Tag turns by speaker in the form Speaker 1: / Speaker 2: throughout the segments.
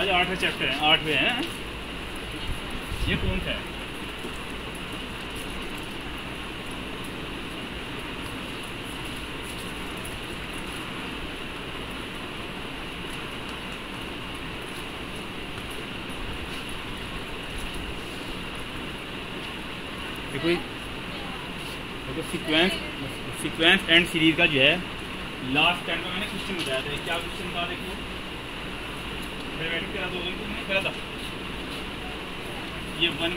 Speaker 1: आज आठवें चैप्टर है आठवें हैं ये कौन है देखो देखो सीक्वेंस सीक्वेंस एंड सीरीज का जो है लास्ट टाइम का मैंने क्वेश्चन बताया था क्या क्वेश्चन था देखिए ये one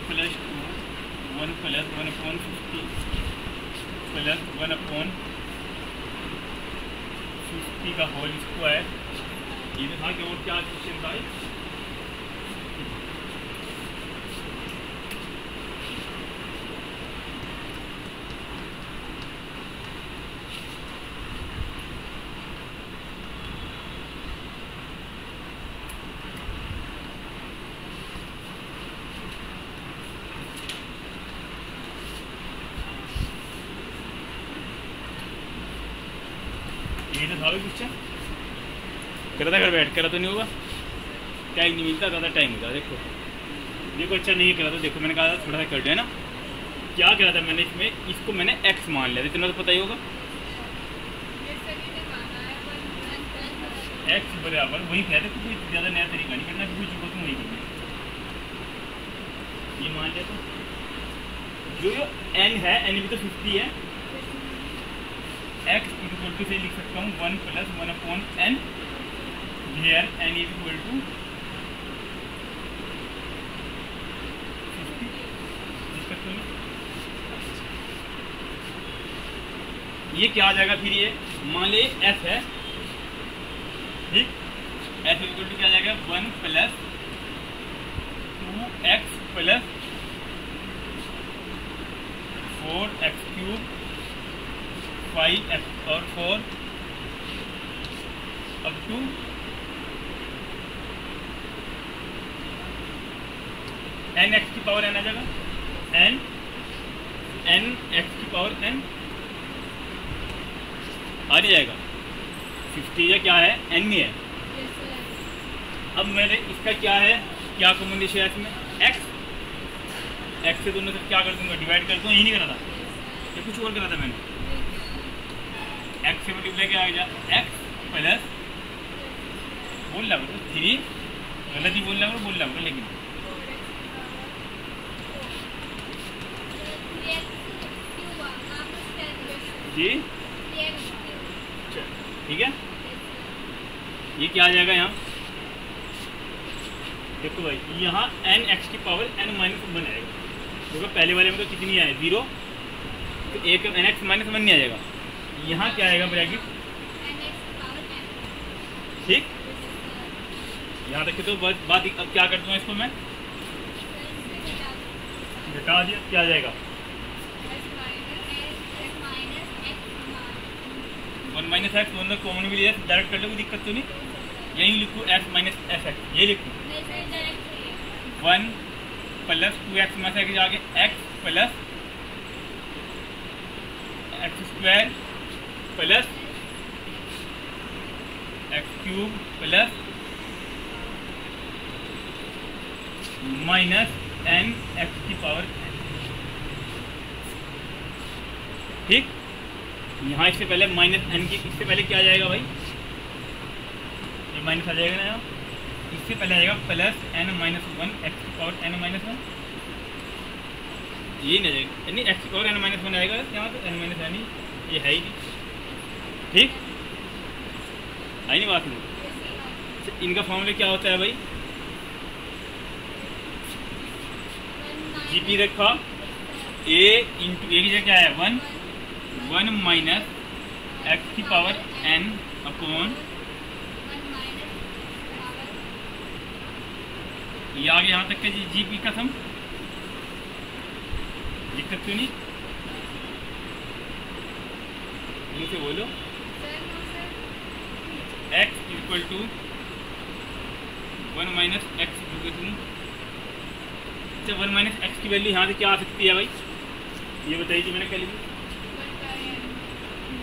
Speaker 1: plus two one plus one upon fifty plus one upon fifty का होल स्क्वायर ये था कि और क्या क्वेश्चन था करता है घर बैठ कर रहा तो नहीं होगा टाइम नहीं मिलता ज़्यादा टाइम होता देखो देखो अच्छा नहीं करा था देखो मैंने कहा था थोड़ा सा कर दिया ना क्या करा था मैंने इसमें इसको मैंने एक्स मान लिया था इतना तो पता ही होगा एक्स बराबर वही कह रहे थे ज़्यादा नया तरीका नहीं करना क्योंकि चीज़ तुम तो वही करना ये मान लिया तो जो जो एन है एन भी तो फिफ्टी है एक्स इक्वल टू से लिख सकता हूँ one plus one upon N here n is equal to ये क्या आ जाएगा फिर ये मान ले f है ठीक f इक्वल टू क्या जाएगा one plus two x plus four x cube five x और four up to N x की पावर एन आ जाएगा एन एन एक्स की पावर एन आ जाएगा फिफ्टी या क्या है एन ही है अब मैंने इसका क्या है क्या कॉम्बिनेशन है इसमें
Speaker 2: एक्स
Speaker 1: एक्स से दोनों से क्या कर दूंगा डिवाइड कर दूंगा यही नहीं करा था ये कुछ और करा था मैंने एक्स से मल्टीप्लाई क्या आ गया एक्स प्लस बोल रहा थ्री गलत ही बोल रहा हूँ बोल रहा करो लेकिन जी ठीक है ये क्या आ जाएगा यहाँ देखो भाई यहाँ एन एक्स की पावर एन माइनस वन आएगा देखो पहले वाले में तो कितनी आए जीरो तो एक एन एक्स माइनस वन नहीं आएगा यहाँ क्या आएगा ब्रैकेट ठीक यहाँ देखिए तो बात अब क्या करता हूँ इसको मैं
Speaker 2: घटा
Speaker 1: दिया क्या आ जाएगा माइनस एक्स दोनों कॉमन भी लिया डायरेक्ट कर लो कोई दिक्कत तो नहीं यही लिखो एक्स माइनस एफ एक्स ये
Speaker 2: लिखो
Speaker 1: one plus two x minus x आगे x plus x square plus x cube plus minus N x की पावर ठीक यहाँ इससे पहले माइनस एन की इससे पहले क्या जाएगा भाई ये माइनस आ जाएगा ना यहाँ इससे पहले आएगा plus N minus one x power N minus one ये नहीं जाएगा नहीं x power N minus one आएगा यहाँ तो एन माइनस एन ये है ही ठीक आई नहीं बात नहीं तो इनका फॉर्मूला क्या होता है भाई जी पी रेखा ए इंटू ए की जगह क्या है वन वन माइनस एक्स की पावर एन अपॉन ये आगे यहाँ तक के जी जी पी का दिक्कत क्यों नहीं मुझे बोलो x equal to one minus x equal to अच्छा वन माइनस एक्स की वैल्यू यहाँ से क्या आ सकती है भाई ये बताइए मैंने कह लिखी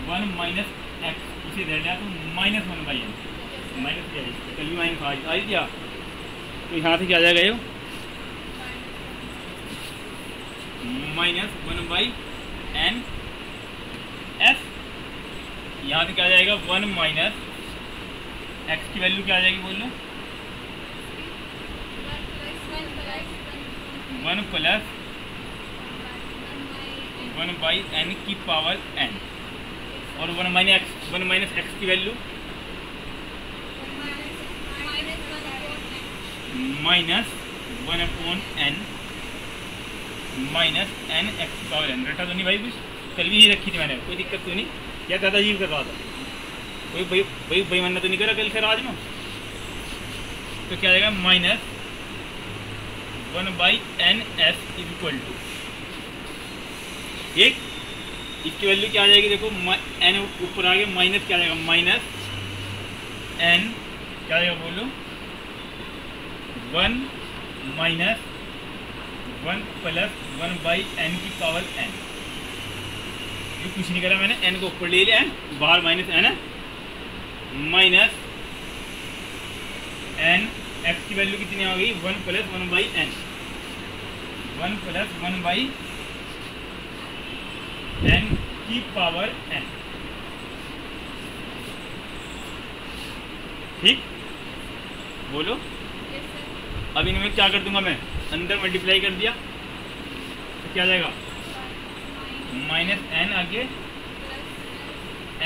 Speaker 1: वन माइनस एक्स इसे दे है तो minus one by x minus क्या है माइनस फाइव आई क्या तो यहाँ से क्या आ जाएगा ये minus one by N S यहाँ से क्या आ जाएगा वन माइनस एक्स की वैल्यू क्या आ जाएगी बोलो one plus one by N की पावर एन और one minus x one minus x की value minus one upon N minus N x power N रटा तो नहीं भाई कुछ कल भी ही रखी थी मैंने कोई दिक्कत तो नहीं या दादाजी भी कर रहा था कोई भाई भाई भाई मानना तो नहीं करा कल सर आज में तो क्या आएगा minus one by N S equal to एक इसकी वैल्यू क्या आ जाएगी देखो एन ऊपर आ गया माइनस क्या जाएगा माइनस एन क्या आएगा बोलो one minus one plus one by N की पावर एन ये कुछ नहीं करा मैंने एन को ऊपर ले लिया है बाहर माइनस एन है माइनस एन एक्स की वैल्यू कितनी आ गई one plus one by N one plus one by N की पावर एन ठीक बोलो yes, अब इनमें क्या कर दूंगा मैं अंदर मल्टीप्लाई कर दिया तो क्या जाएगा माइनस एन आगे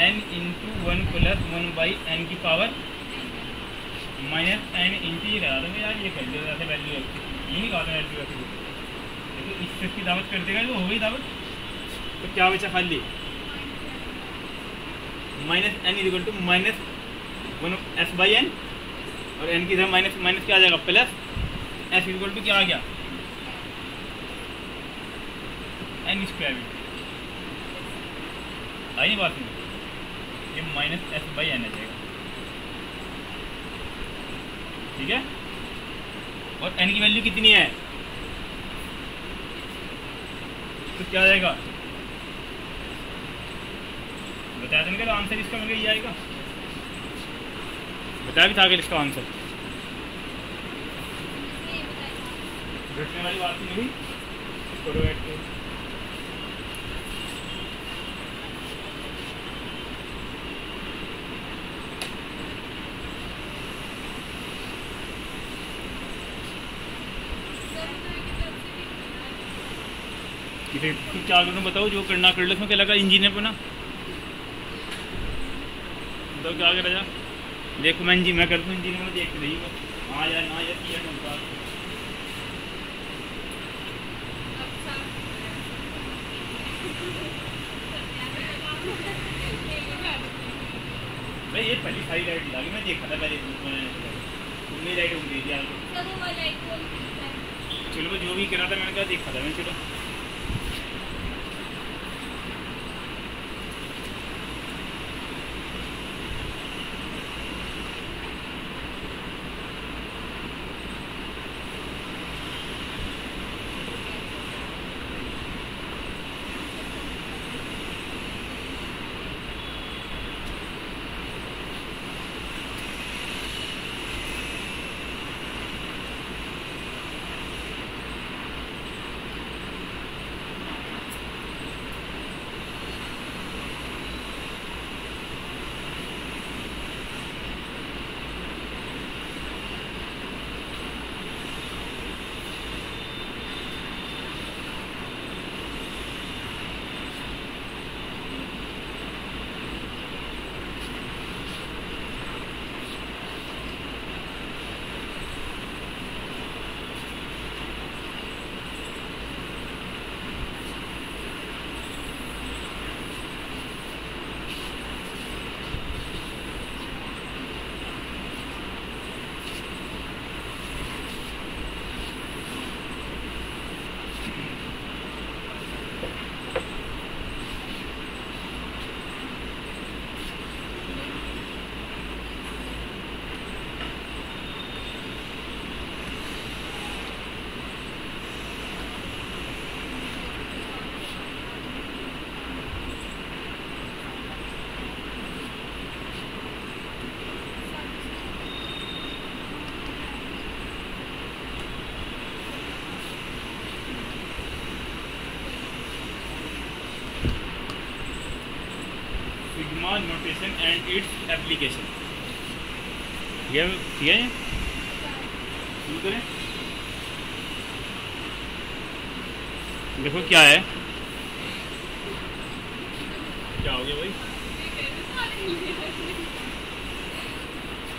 Speaker 1: N into one plus one by N की पावर माइनस एन इंटू ही रहा दूंगा यार ये कर दिया वैल्यू ये नहीं कहा था वैल्यू देखो इस चीज़ की दावत कर देगा तो हो गई दावत तो क्या बचा खाली minus N equal to minus one S by N और एन की जगह माइनस माइनस क्या आ जाएगा प्लस एस इजिकल टू क्या आ गया एन स्क्वायर आई बात नहीं ये माइनस एस बाई एन आ जाएगा ठीक है और एन की वैल्यू कितनी है तो क्या आ जाएगा बताया था तो आंसर इसका मुझे ये आएगा बताया भी था कि इसका आंसर वाली बात नहीं फोटो एड क्या करूँ बताओ जो करना कर लगा इंजीनियर पर ना तो क्या करा जा देखो मैं जी मैं कर दूँ इंजीनियर में देख रही हाँ यार ना हाँ यार किया ढूंढता भाई ये पहली सारी लाइट लगी मैं देखा था पहले तुमने लाइट उंगली दिया चलो जो भी करा था मैंने क्या देखा था मैं चलो एंड इट्स एप्लीकेशन ये ये करें देखो क्या है क्या हो गया भाई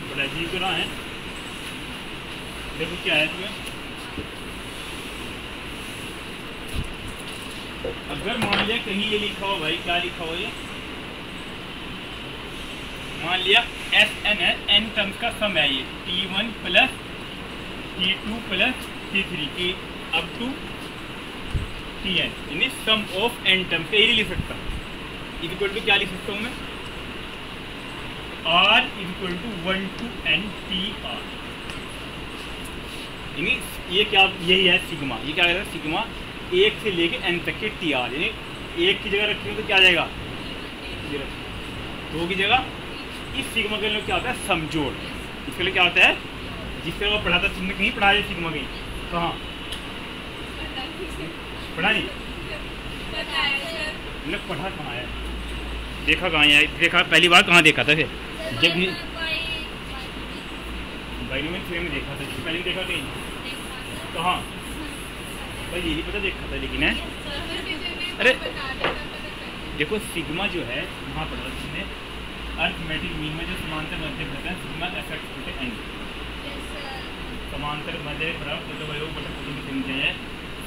Speaker 1: बड़ा अजीब तो है देखो क्या है तुम्हें अगर मान लिया कहीं ये लिखा हो भाई क्या लिखा हो ये मान लिया एस एन है एन टर्म्स का सम है ये T one plus T two plus T three T up to T N यानी सम ऑफ एन टर्म्स यही लिख सकता हूँ इक्वल टू क्या लिख सकता हूँ मैं are equal to one to N T R यानी ये क्या यही है सिग्मा ये क्या है सिग्मा एक से लेके एन तक के टी आर यानी एक की जगह रखेंगे तो क्या जाएगा दो की जगह इस सिग्मा के लिए क्या होता है समझोड़ इसके लिए क्या होता है जिससे वो पढ़ाता तुमने कहीं पढ़ा रहे सिग्मा कहीं कहाँ तो पढ़ा नहीं पढ़ा कहाँ है देखा कहाँ है देखा पहली बार कहाँ देखा था फिर जब नहीं भाई ने फिर में देखा था पहले देखा कहीं कहाँ तो भाई यही पता देखा था लेकिन है अरे देखो सिग्मा जो है वहाँ पढ़ा था अर्थमेटिक मीन में जो समांतर मध्य होते हैं सिग्नल एफेक्ट होते हैं समांतर मध्य बराबर तो भाई वो बटा कुछ भी समझे है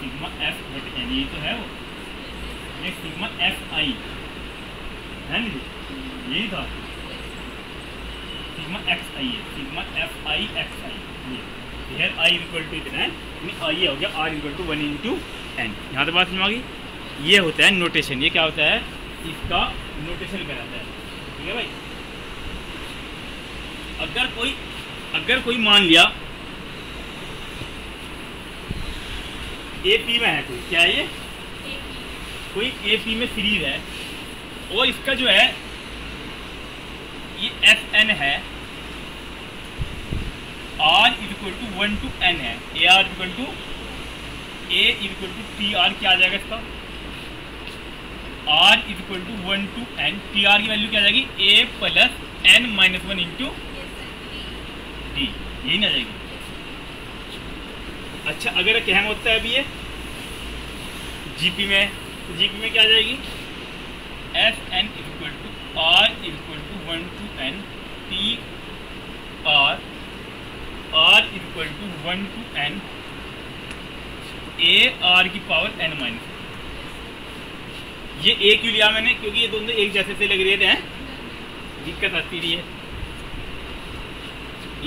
Speaker 1: सिग्मा एफ बट एन ये तो है वो ये सिग्मा एफ आई है ना यही था सिग्मा एक्स आई है सिग्मा एफ आई एक्स आई ये हेयर आई इक्वल टू इतना है यानी आई हो गया are equal to one in to N यहाँ तो बात समझ में आ गई ये होता है नोटेशन ये क्या होता है इसका नोटेशन कहलाता है ठीक है भाई अगर कोई अगर कोई मान लिया ए पी में है कोई क्या है ये कोई ए पी में सीरीज है और इसका जो है ये एफ एन है are is equal to one to N है A R equal to A is equal to T R क्या आ जाएगा इसका are is equal to one to N T R की वैल्यू क्या आ जाएगी ए plus N minus one into D यही ना जाएगी अच्छा अगर कहना होता है अभी ये जीपी में जीपी में क्या आ जाएगी F N equal to are equal to one to N T R are equal to one to N A R की पावर एन माइनस ये एक क्यों लिया मैंने क्योंकि ये दोनों एक जैसे से लग रहे थे दिक्कत आती रही है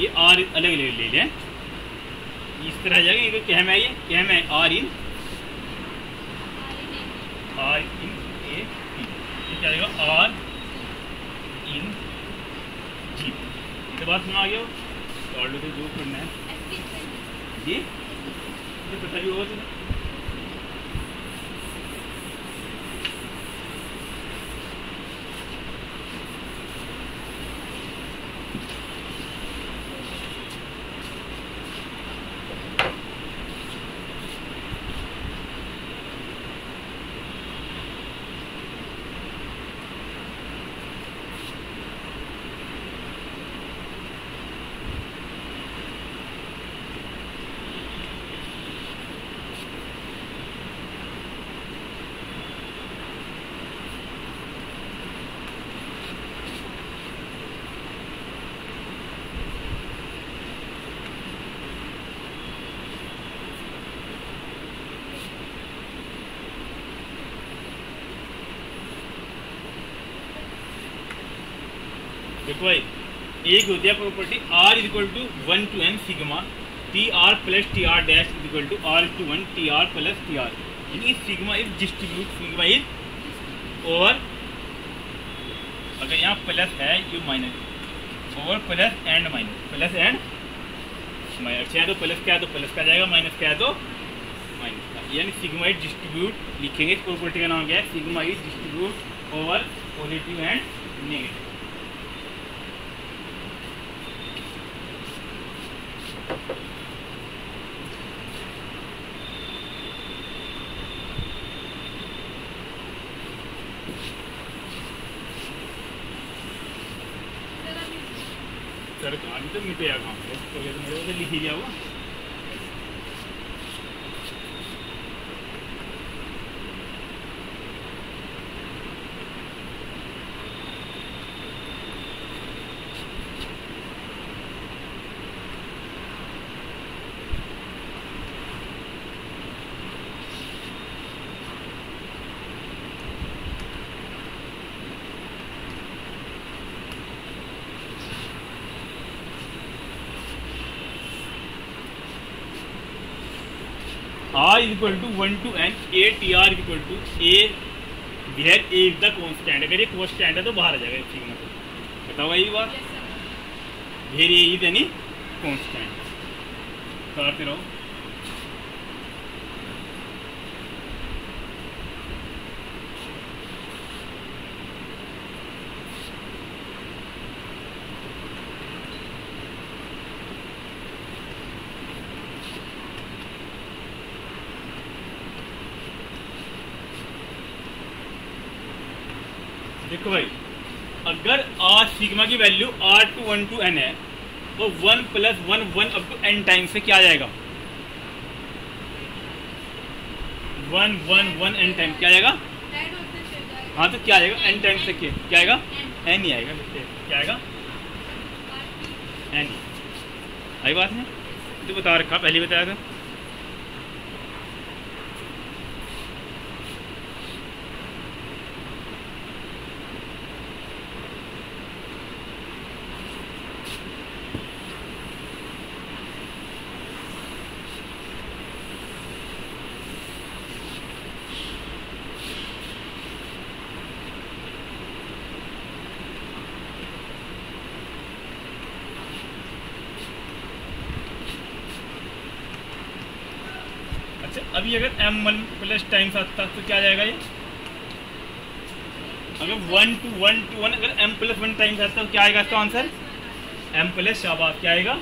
Speaker 1: ये आर अलग अलग ले लें इस तरह आ जाएगा ये कहम है ये कहम है r in r in a जाएगा आर इन जी ये बात सुना आ गया तो ऑलरेडी जो करना है जी ये पता ही होगा that's why एक होती है property r is equal to one to N sigma T R plus T R dash is equal to are to one T R plus T R यानी sigma is distribute sigma is और अगर यहाँ plus है ये minus और plus and minus plus and minus क्या तो plus क्या तो प्लस का जाएगा माइनस क्या तो माइनस का यानी सिग्मा इज डिस्ट्रीब्यूट लिखेंगे इस प्रॉपर्टी का नाम क्या है sigma is distribute over positive and negative meter account लिखी जाओ are is equal to one to N A T R equal to A where A is the constant अगर ये कॉन्स्टेंट है तो बाहर आ जाएगा ठीक है मतलब। बताओ यही बात where A is any constant करते रहो सिग्मा की value are to one to N है वो one plus one one up to N time से क्या आ जाएगा one one one N time क्या आएगा हाँ तो क्या आएगा एन टाइम से क्या आएगा एन ही आएगा क्या आएगा एन आई बात है तो बता रखा पहले बताया था एम वन प्लस टाइम्स आता तो क्या जाएगा ये अगर one two one two one अगर एम प्लस वन टाइम्स आता तो क्या आएगा इसका आंसर एम प्लस शाबाद क्या आएगा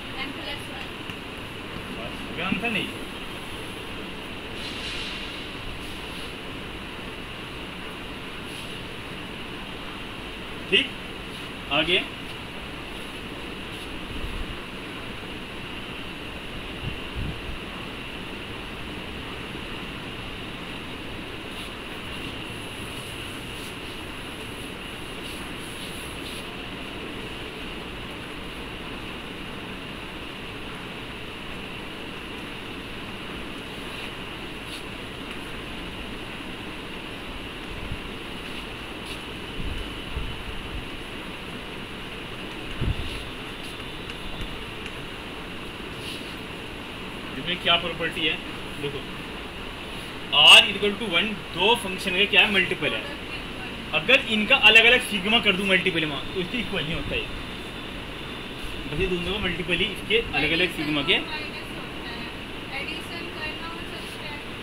Speaker 1: आंसर नहीं ठीक आगे प्रॉपर्टी है देखो आर इक्वल टू वन दो फंक्शन का क्या है मल्टीपल है अगर इनका अलग अलग सिग्मा कर दूं मल्टीपल में तो इसके इक्वल नहीं होता है बस ये दोनों का मल्टीपल ही इसके अलग अलग सिग्मा के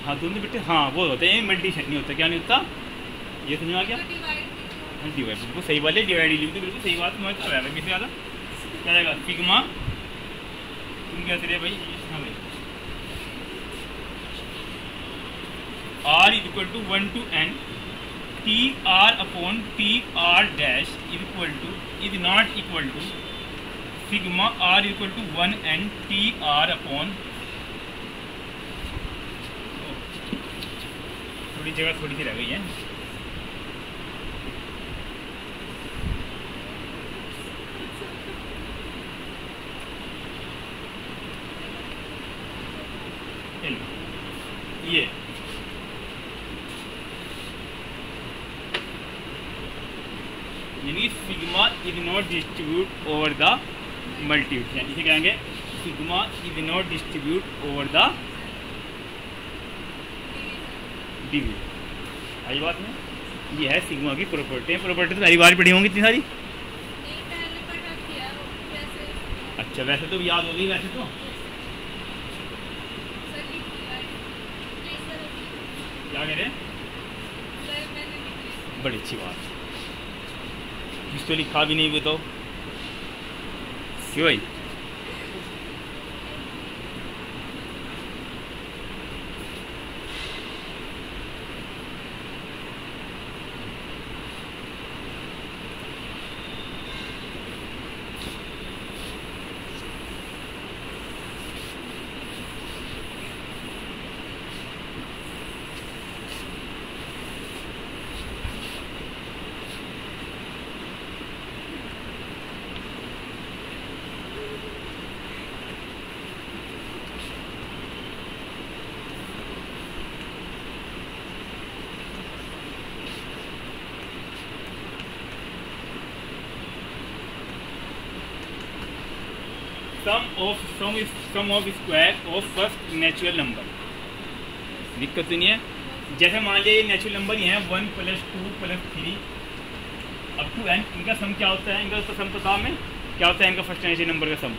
Speaker 1: हाँ दोनों बेटे हाँ वो होता है मल्टीशन नहीं होता क्या नहीं होता ये समझ आ गया
Speaker 2: डिवाइड
Speaker 1: हाँ, बिल्कुल सही बात है डिवाइड लिख बिल्कुल सही बात समझ आ रहा है किससे ज़्यादा क्या जाएगा सिग्मा तुम क्या भाई equal to one to N T R upon T are dash equal to is not equal to sigma are equal to one N T R upon थोड़ी जगह थोड़ी सी रह गई है मल्टीप्लिकेशन इसे कहेंगे sigma is not distribute over the division आई बात में ये है सिग्मा की प्रॉपर्टी प्रॉपर्टी तो हरी बार पढ़ी होंगी इतनी सारी अच्छा वैसे तो याद होगी वैसे तो क्या कह रहे हैं बड़ी अच्छी बात जिस तो लिखा भी नहीं बताओ 对。सम of square of first natural number दिक्कत तो नहीं है जैसे मान लिया ये नेचुरल नंबर ये हैं one plus two plus three up to N इनका सम क्या होता है इनका तो सम तो था में क्या होता है इनका फर्स्ट नेचुरल नंबर का सम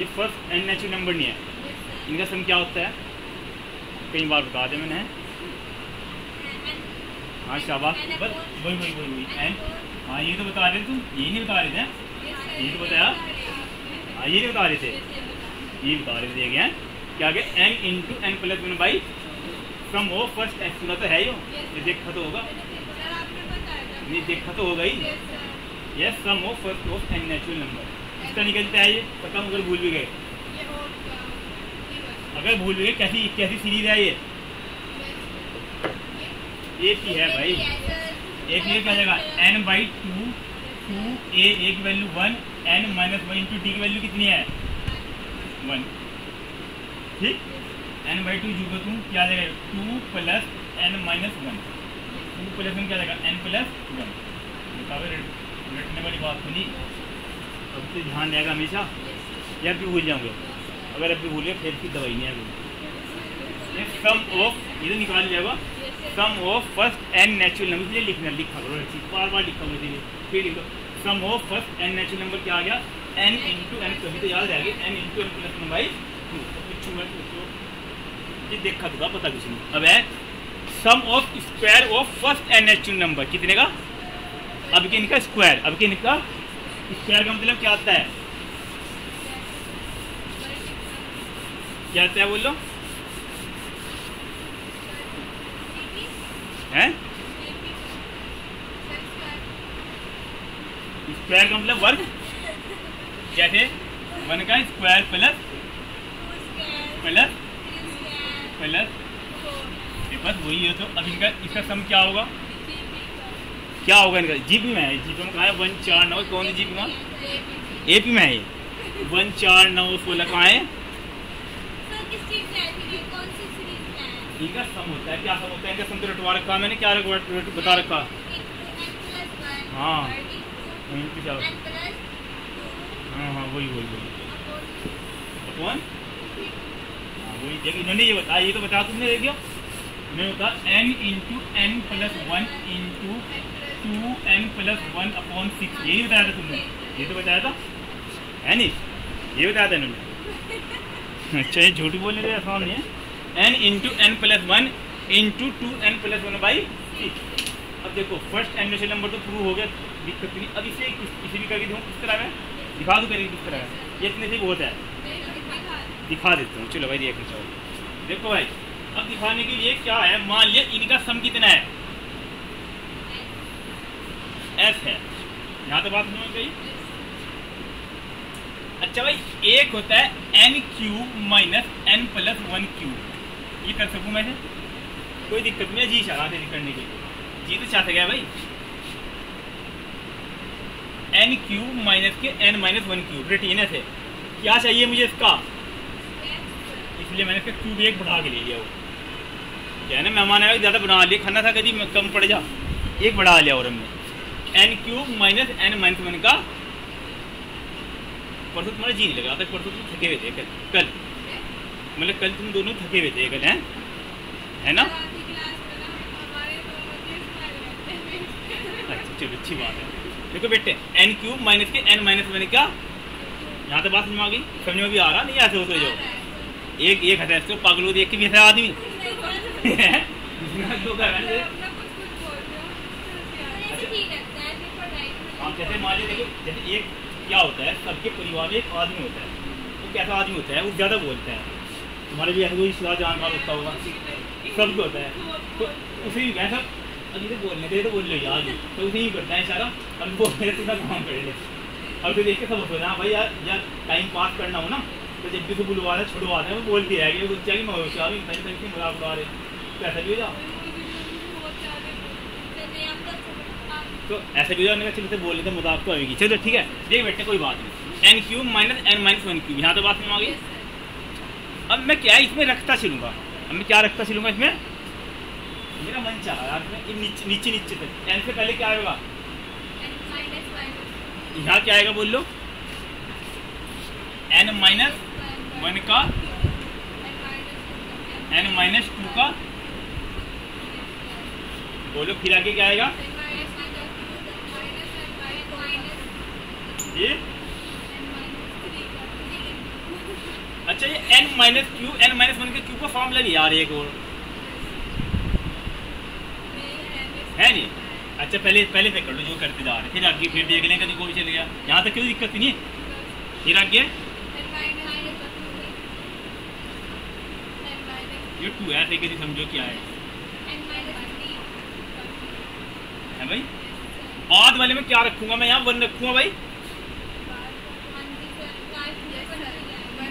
Speaker 1: ये फर्स्ट एन नेचुरल नंबर नहीं है इनका सम क्या होता है कई बार बता दें मैंने हाँ शाबाश बस वही वही वही वही एन हाँ ये तो बता रहे तुम यही नहीं बता रहे थे ये तो बताया हाँ ये नहीं बता रहे थे ये बता रहे थे क्या क्या आगे इन to N plus one by from वो फर्स्ट एक्स तो है ही ये देखा तो होगा
Speaker 2: नहीं देखा तो होगा ही
Speaker 1: यस फ्रॉम वो first of N natural number इसका निकलता है ये पता तो मगर भूल भी गए अगर भूल भी गए कैसी कैसी सीरीज है ये एक ही है भाई एक ये क्या जाएगा एन बाई टू टू ए एक value one N minus one into T की वैल्यू कितनी है वन ठीक एन बाई टू जूबो तुम क्या आ जाएगा two plus N minus one two plus one क्या जाएगा एन प्लस वन रटने वाली बात सुनी तो अब तो ध्यान रहेगा हमेशा या भी भूल जाओगे अगर अभी भूलिए फिर की दवाई नहीं आगे सम ऑफ ये तो निकाल जाएगा sum of first N natural number लिखना लिखा करो बार बार लिखा मुझे फिर लिखो sum of first N natural number क्या आ गया एन इंटू एन कभी तो याद रह गए N into N plus one by two पूछू मैं पूछो ये देखा तो पता कुछ नहीं अब है sum of square of first N natural number कितने का अब के इनका स्क्वायर अब के इनका स्क्वायर का मतलब क्या आता है क्या आता है बोलो हैं स्क्वायर का मतलब वर्ग जैसे वन का स्क्वायर प्लस प्लस प्लस बस वही है तो अब इनका इसका सम क्या होगा क्या होगा इनका जीपी में है जीपी में कहा है वन चार नौ कौन सी जीपी में ए पी में है ये वन चार नौ सोलह कहाँ है इनका सम होता है क्या सम होता है इनका सम तो रटवा रखा मैंने क्या रखवा बता रखा
Speaker 2: हाँ वहीं पे चलो
Speaker 1: हाँ हाँ वही वही वही अपॉन हाँ, वही देखिए इन्होंने ये बताया ये तो बता तुमने देख लिया इन्होंने बता N into N plus one into two N plus one upon six यही बताया था तुमने ये तो बताया था है नहीं ये बताया था इन्होंने अच्छा ये झूठ बोलने रहे आसान नहीं है N into N plus one into two N plus one by six अब देखो फर्स्ट एंड नंबर तो प्रूव हो गया लिख सकती थी अब इसे किसी भी करके दूँ किस तरह में दिखा दूँ करके किस तरह में ये इतने से बहुत है दिखा देता हूँ चलो भाई देखना चाहो देखो भाई अब दिखाने के लिए क्या है मान लिया इनका सम कितना है एस है यहाँ तो बात समझ गई अच्छा भाई एक होता है N cube minus N plus one cube ये कर सकूँ मैं कोई दिक्कत नहीं है जी चाह रहा करने के लिए जी तो चाहते गया भाई एन क्यूब माइनस के एन माइनस वन क्यूब रेटिनस है क्या चाहिए मुझे इसका इसलिए मैंने इसका क्यूब एक बढ़ा के ले लिया वो क्या ना मेहमान आया ज़्यादा बना लिया खाना था कभी कम पड़ जा एक बढ़ा लिया और हमने N cube minus N minus one का परसों तुम्हारा जी नहीं लग रहा था परसों तुम थके हुए थे कल कल मतलब कल तुम दोनों थके हुए थे कल हैं है ना अच्छा चलो अच्छी बात है देखो बेटे एन क्यूब माइनस के एन माइनस मैंने क्या यहाँ तक बात समझ में आ गई समझ में भी आ रहा नहीं ऐसे होते जाओ एक एक हज़ार इसको पागल हो एक भी हज़ार आदमी
Speaker 2: हाँ, जैसे मान लीजिए
Speaker 1: जैसे एक क्या होता है सबके परिवार में एक आदमी होता है वो कैसा आदमी होता है वो ज़्यादा बोलता है तुम्हारे भी ऐसा कोई सलाह जानकार होता होगा सबको होता है तो उसे भी वैसा अभी तो बोलने दे तो बोल लो यार तो उसे ही करता है इशारा और बोलने सीधा काम कर ले और फिर देख के सब लेना भाई यार यार टाइम पास करना हो ना तो जब भी तो बुलवा रहे छुड़वा रहे हैं वो बोल भी रह गया बच्चा की मवेशी आ रही सही सही से मजाक उड़ा रहे तो भी हो जा तो ऐसे भी हो तो जाने का चलते बोल लेते मजाक तो आएगी चलो ठीक है देख बैठे कोई बात नहीं n Q minus N minus one cube यहाँ तो बात नहीं आ गई अब मैं क्या इसमें रखता चलूँगा अब मैं क्या रखता चलूँगा इसमें मेरा मन चाह रहा है कि नीचे नीचे तक एन से पहले क्या आएगा यहाँ क्या आएगा बोल लो एन माइनस वन का एन माइनस टू का बोलो फिर आगे क्या आएगा ये अच्छा ये n minus cube n minus one के क्यू का फॉर्मूला भी आ रही है है नहीं अच्छा पहले पहले पे कर लो जो करते जा रहे फिर आगे फिर देख लें कभी कोई चले गया यहाँ तक कोई दिक्कत नहीं है फिर आगे ये टू है फिर समझो क्या है है भाई बाद वाले में क्या रखूंगा मैं यहाँ वन रखूंगा भाई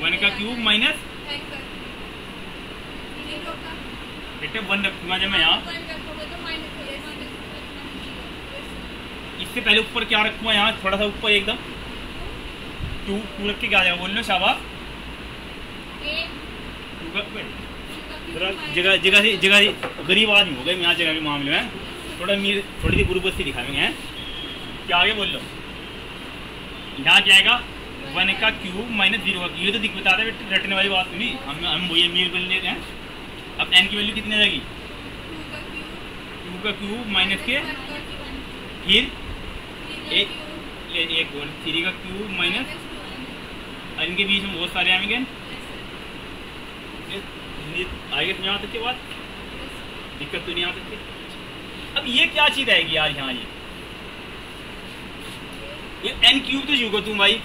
Speaker 2: वन का क्यूब माइनस
Speaker 1: बेटे वन रखूंगा जब मैं
Speaker 2: यहाँ
Speaker 1: इससे पहले ऊपर क्या रखूँ यहाँ थोड़ा सा ऊपर एकदम टू टू रख के क्या जाएगा बोल लो शाबाश जगह जगह से जगह से गरीब आदमी हो गए यहाँ जगह के मामले में थोड़ा मीर थोड़ी सी गुरुबस्ती दिखाएंगे हैं क्या आगे बोल लो यहाँ क्या आएगा वन का क्यूब माइनस जीरो का ये तो दिख बता रहे रटने वाली बात नहीं हम हम वही मीर बन लेते हैं अब एन की वैल्यू कितनी आ जाएगी टू का क्यूब माइनस के फिर एक एक गोल थ्री का क्यूब माइनस और इनके बीच में बहुत सारे आएंगे आगे समझ आ सकती बात दिक्कत तो नहीं आ सकती अब ये क्या चीज़ आएगी यार यहाँ ये ये एन क्यूब तो जूगा तू भाई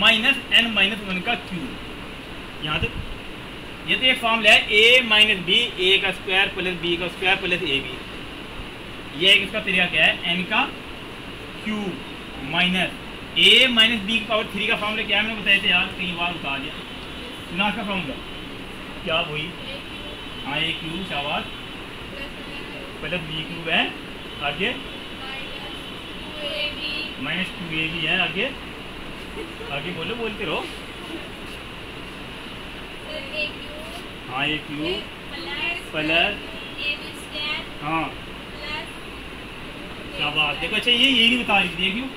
Speaker 1: माइनस एन माइनस वन का क्यूब यहाँ तक ये तो एक फॉर्मूला है ए माइनस बी ए का स्क्वायर प्लस बी का स्क्वायर प्लस ए बी ये एक इसका तरीका क्या है एन का क्यू माइनस ए माइनस बी की पावर थ्री का फॉर्मूला क्या मैंने बताया था यार कई बार बता दिया सुना का फॉर्मूला क्या वही हाँ ए क्यू शाबाश प्लस बी क्यूब है आगे माइनस टू ए बी है आगे आगे बोलो बोलते रहो
Speaker 2: हाँ ए क्यू प्लस
Speaker 1: हाँ क्या बात देखो अच्छा ये यही नहीं बता रही थी क्यों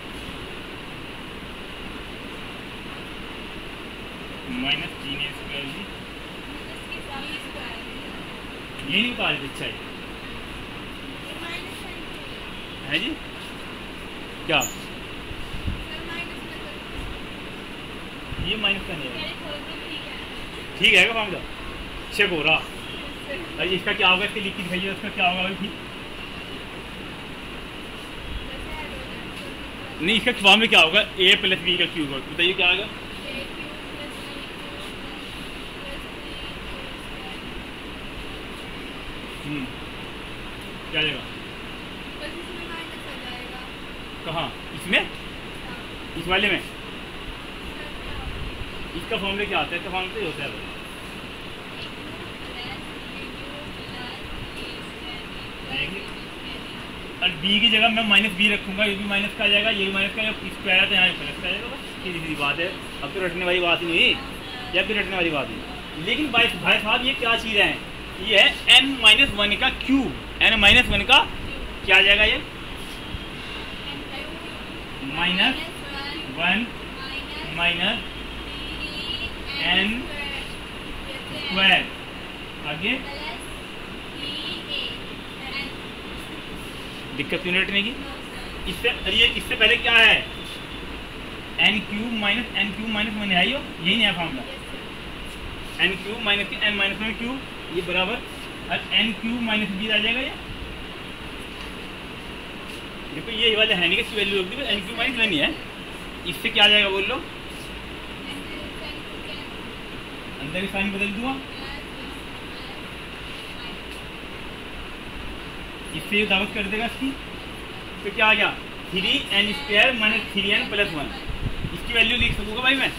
Speaker 1: माइनस तीन ए स्क्वायर जी ये नहीं बता रही थी अच्छा है जी क्या ये माइनस का नहीं ठीक है क्या मामला चेक हो रहा हाँ। अरे इसका क्या होगा इसके लिखी दिखाइए इसका क्या होगा अभी नहीं इसका फॉर्म में क्या होगा ए प्लस बी का क्यूब होगा बताइए क्या आएगा हम्म। क्या आएगा कहाँ इसमें इस वाले में इसका फॉर्म में क्या आता है इसका से तो ही होता है Thank you. और बी की जगह मैं माइनस बी रखूंगा ये भी माइनस का जाएगा ये भी माइनस का स्क्वायर है तो यहाँ प्लस का आ जाएगा सीधी सीधी बात है अब तो रटने वाली बात नहीं हुई या फिर तो रटने वाली बात नहीं लेकिन भाई भाई साहब ये क्या चीज़ है ये है एन माइनस वन का क्यूब एन माइनस वन का क्या आ जाएगा ये minus one minus n square आगे दिक्कत यूनिट नहीं की इससे ये इससे पहले क्या है N cube minus n cube minus one आई हो यही नया formula n cube minus N minus one cube ये बराबर और एन क्यूब माइनस बी आ जाएगा ये देखो ये वाला है नहीं इसकी वैल्यू होगी एन क्यूब माइनस वन ही है इससे क्या आ जाएगा बोल लो
Speaker 2: अंदर
Speaker 1: ही साइन बदल दूंगा इससे ये दावत कर देगा इसकी तो क्या आ गया three n square minus three n plus one इसकी वैल्यू लिख सकूंगा भाई मैं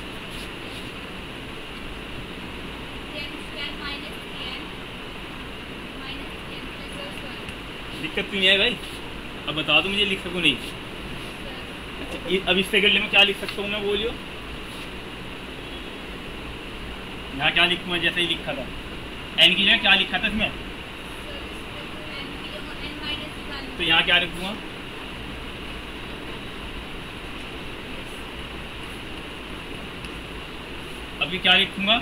Speaker 1: दिक्कत तो नहीं आई भाई अब बता दो मुझे लिख सकूँ नहीं अच्छा अब इससे गले में क्या लिख सकता हूँ मैं बोलियो यहाँ क्या लिखूँ मैं जैसे ही लिखा था एन की जगह क्या लिखा था इसमें तो यहाँ क्या लिख दूंगा अभी क्या लिखूंगा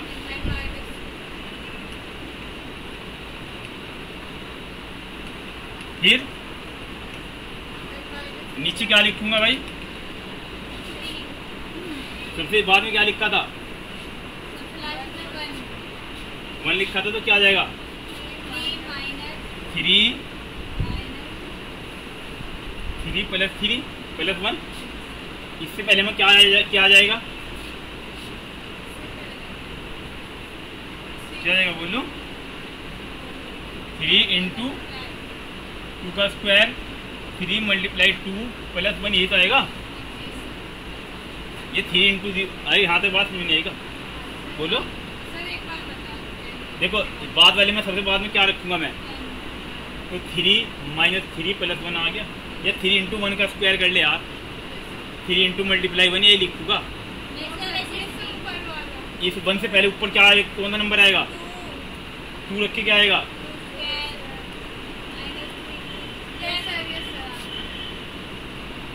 Speaker 1: फिर नीचे क्या लिखूंगा भाई सबसे बाद में क्या लिखा था वन लिखा था तो क्या आ जाएगा three three plus three plus one इससे पहले में क्या आ जा, क्या आ जाएगा क्या जाएगा बोलो थ्री इंटू टू का square three multiply two plus one यही तो आएगा ये थ्री इंटू अरे यहाँ तो बात समझ नहीं आएगा बोलो देखो बाद वाले में सबसे बाद में क्या रखूंगा मैं तो three minus three plus one आ गया या थ्री इंटू वन का स्क्वायर कर ले आप थ्री इंटू मल्टीप्लाई वन यही लिखूंगा इस वन से पहले ऊपर क्या आएगा कौन सा नंबर आएगा टू रख के क्या आएगा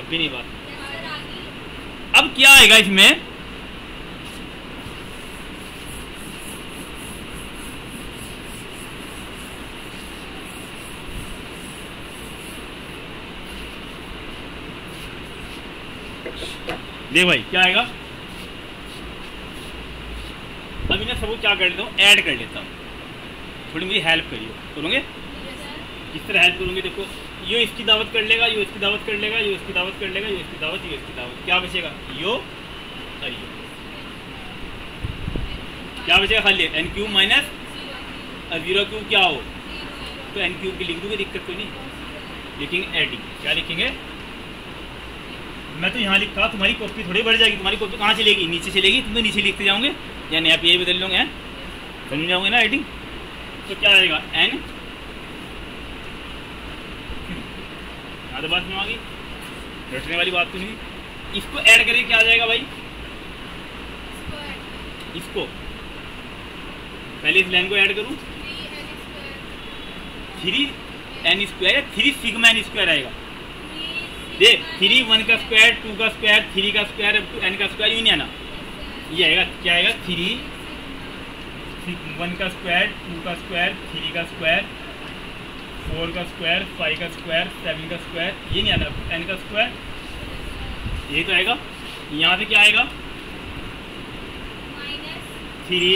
Speaker 1: अभी नहीं
Speaker 2: बात
Speaker 1: अब क्या आएगा इसमें दे भाई क्या आएगा अब इन्हें सबको क्या कर लेता हूँ ऐड कर लेता हूँ थोड़ी मुझे हेल्प करिए करोगे किस तरह हेल्प करूँगी देखो यो इसकी दावत कर लेगा यो इसकी दावत कर लेगा यो इसकी दावत कर लेगा यो इसकी दावत यो इसकी दावत क्या बचेगा यो और यो क्या बचेगा खाली एन क्यू माइनस और जीरो क्यू क्या हो तो एन क्यू की लिख दूंगी दिक्कत कोई नहीं लिखेंगे एडिंग क्या लिखेंगे मैं तो यहाँ लिखता तुम्हारी कॉपी थोड़ी बढ़ जाएगी तुम्हारी कॉपी कहाँ चलेगी नीचे चलेगी तुम तो नीचे लिखते जाओगे यानी आप ये बदल लोगे हैं समझ जाओगे ना राइटिंग तो क्या आएगा एन तो बात में आ गई रटने वाली बात तो नहीं इसको ऐड करके क्या आ जाएगा भाई इसको पहले इस लाइन को ऐड करूँ three n square three sigma n square आएगा देख थ्री वन का स्क्वायर टू का स्क्वायर थ्री का स्क्वायर टू एन का स्क्वायर यू नहीं आना ये आएगा क्या आएगा थ्री वन का स्क्वायर टू का स्क्वायर थ्री का स्क्वायर फोर का स्क्वायर फाइव का स्क्वायर सेवन का स्क्वायर ये नहीं आना एन का स्क्वायर ये तो आएगा यहाँ पे क्या आएगा three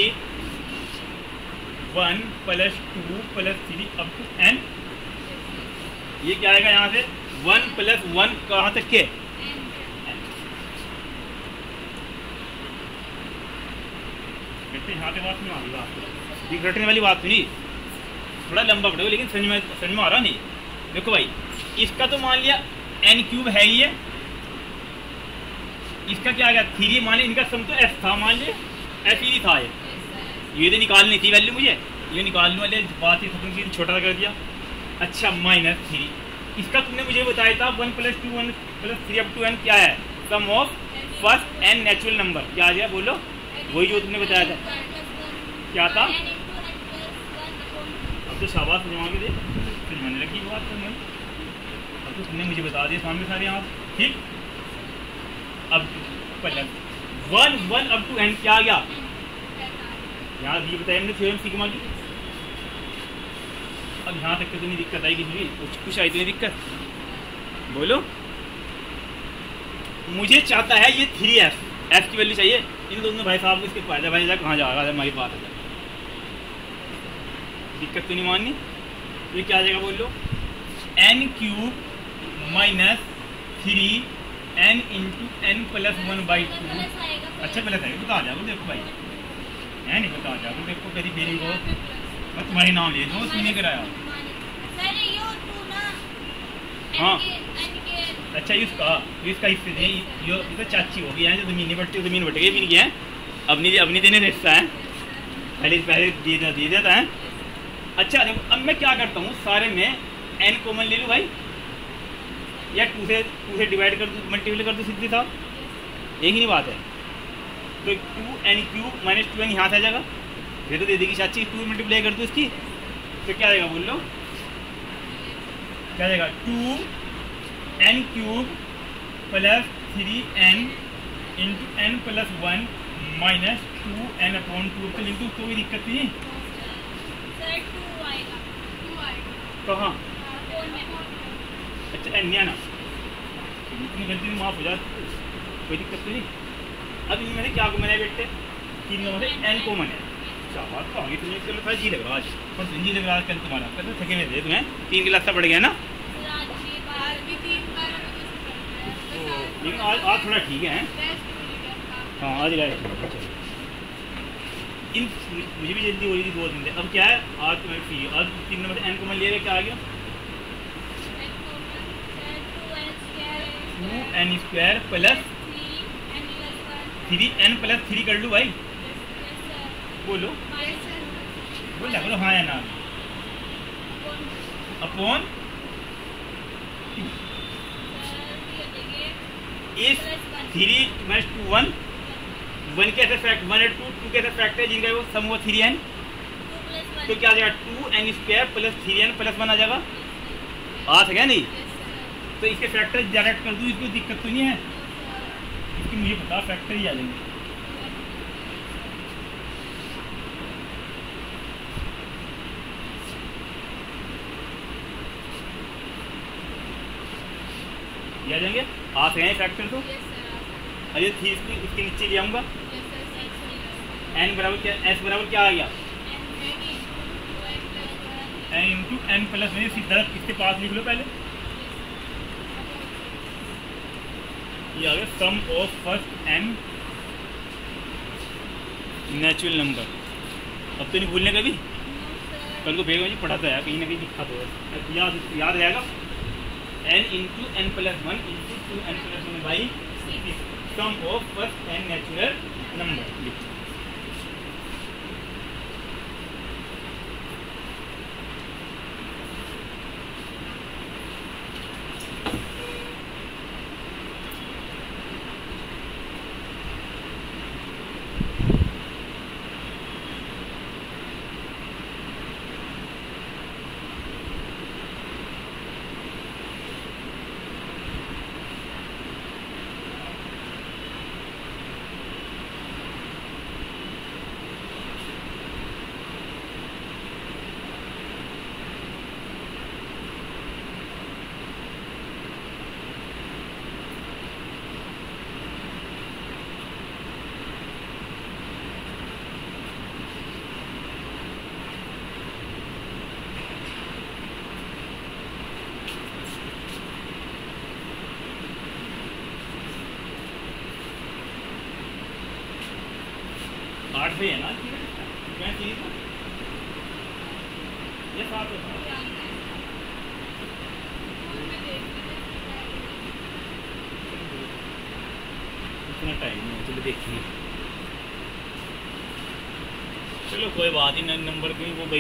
Speaker 1: one plus two plus three अब टू एन ये क्या आएगा यहाँ से वन प्लस वन कहाँ तक के यहाँ ये रटने वाली बात सुनी थोड़ा लंबा पड़ेगा लेकिन समझ में समझ में आ रहा नहीं देखो भाई इसका तो मान लिया एन क्यूब है ही है इसका क्या गया थ्री मान लिया इनका सम तो एस था मान लिया एस ही e था ये ये तो निकालनी थी वैल्यू मुझे ये निकालने वाले बात ही खत्म की छोटा कर दिया अच्छा माइनस थ्री इसका तुमने मुझे बताया था one plus two one plus three up to N क्या है sum of first N natural number क्या आ गया बोलो वही जो तुमने बताया था क्या था
Speaker 2: अब
Speaker 1: तो शाबाश जमा के दे फिर मैंने लगी बात तुमने अब तो तुमने मुझे बता दिया सामने सारे यहाँ ठीक अब पहले one one up to N क्या आ गया यहाँ ये बताया हमने थ्योरम सिग्मा की अब यहाँ तक तो दिक्कत आएगी मेरी कुछ कुछ आई तो दिक्कत बोलो मुझे चाहता है ये थ्री एफ एफ की वैल्यू चाहिए इन दोनों भाई साहब को इसके फायदा भाई जाए कहाँ जाएगा हमारी बात है दिक्कत तो नहीं माननी ये क्या आ जाएगा बोल लो n cube minus three n into N plus one by two
Speaker 2: अच्छा
Speaker 1: प्लस अच्छा, आएगा बता जाओ देखो भाई है नहीं बता जाओ देखो कभी मेरी अच्छा, को मैं तुम्हारी नाम ले दूँ उसने हाँ। अच्छा, हाँ, नहीं कराया हाँ अच्छा ये उसका ये इसका हिस्से थे ये इसका चाची हो गया है जो जमीन नहीं बटती जमीन बट गई भी नहीं है अपनी अपनी देने का है पहले पहले दे देता दे देता है अच्छा देखो अब मैं क्या करता हूँ सारे में एन कॉमन ले लूँ भाई या टू से टू से डिवाइड कर दूँ मल्टीप्लाई कर दूँ सीधी साहब एक ही नहीं बात है तो two n Q minus two N यहाँ से आ जाएगा ये तो दे देगी चाची टू मल्टीप्लाई कर दो इसकी तो क्या आएगा बोल लो क्या आएगा two n cube plus three n into N plus one minus two n upon two तो इंटू तो कोई दिक्कत नहीं कहाँ अच्छा एन नहीं आना इतनी गलती तो माफ़ हो जाती कोई दिक्कत तो नहीं अब इनमें क्या कॉमन है बेटे तीन नंबर से एन कॉमन है तीन गिलास बढ़ गया ना
Speaker 2: लेकिन आज आज थोड़ा ठीक है
Speaker 1: हाँ आज इन मुझे भी जल्दी हो रही थी दो दिन अब क्या है आज तो मैं फ्री आज तीन नंबर एन को मैं ले क्या आ गया two n square plus three n plus three कर लूँ भाई बोलो बोल बोलो हाँ या ना अपॉन
Speaker 2: इस three
Speaker 1: minus two one one के ऐसे fact one and two two के ऐसे फैक्ट है जिनका वो सम हुआ थ्री एन तो क्या आ जाएगा two n square plus three n plus one आ जाएगा आ सकेगा नहीं तो इसके फैक्टर डायरेक्ट कर दूँ इसको दिक्कत तो नहीं है इसकी मुझे पता फैक्टर ही आ जाएंगे ले जाएंगे आ सकेंगे करेक्ट कर दो अरे थी इसकी इसके नीचे ले आऊँगा एन बराबर क्या एस बराबर क्या आ गया n into N plus one इसी तरफ इसके पास लिख लो पहले ये आ गया sum of first N natural number अब तो नहीं भूलने कभी कल को भेज पढ़ाता है कहीं ना कहीं दिखा दो याद याद रहेगा n into n plus 1 into 2n plus 1 by sum of first n natural number.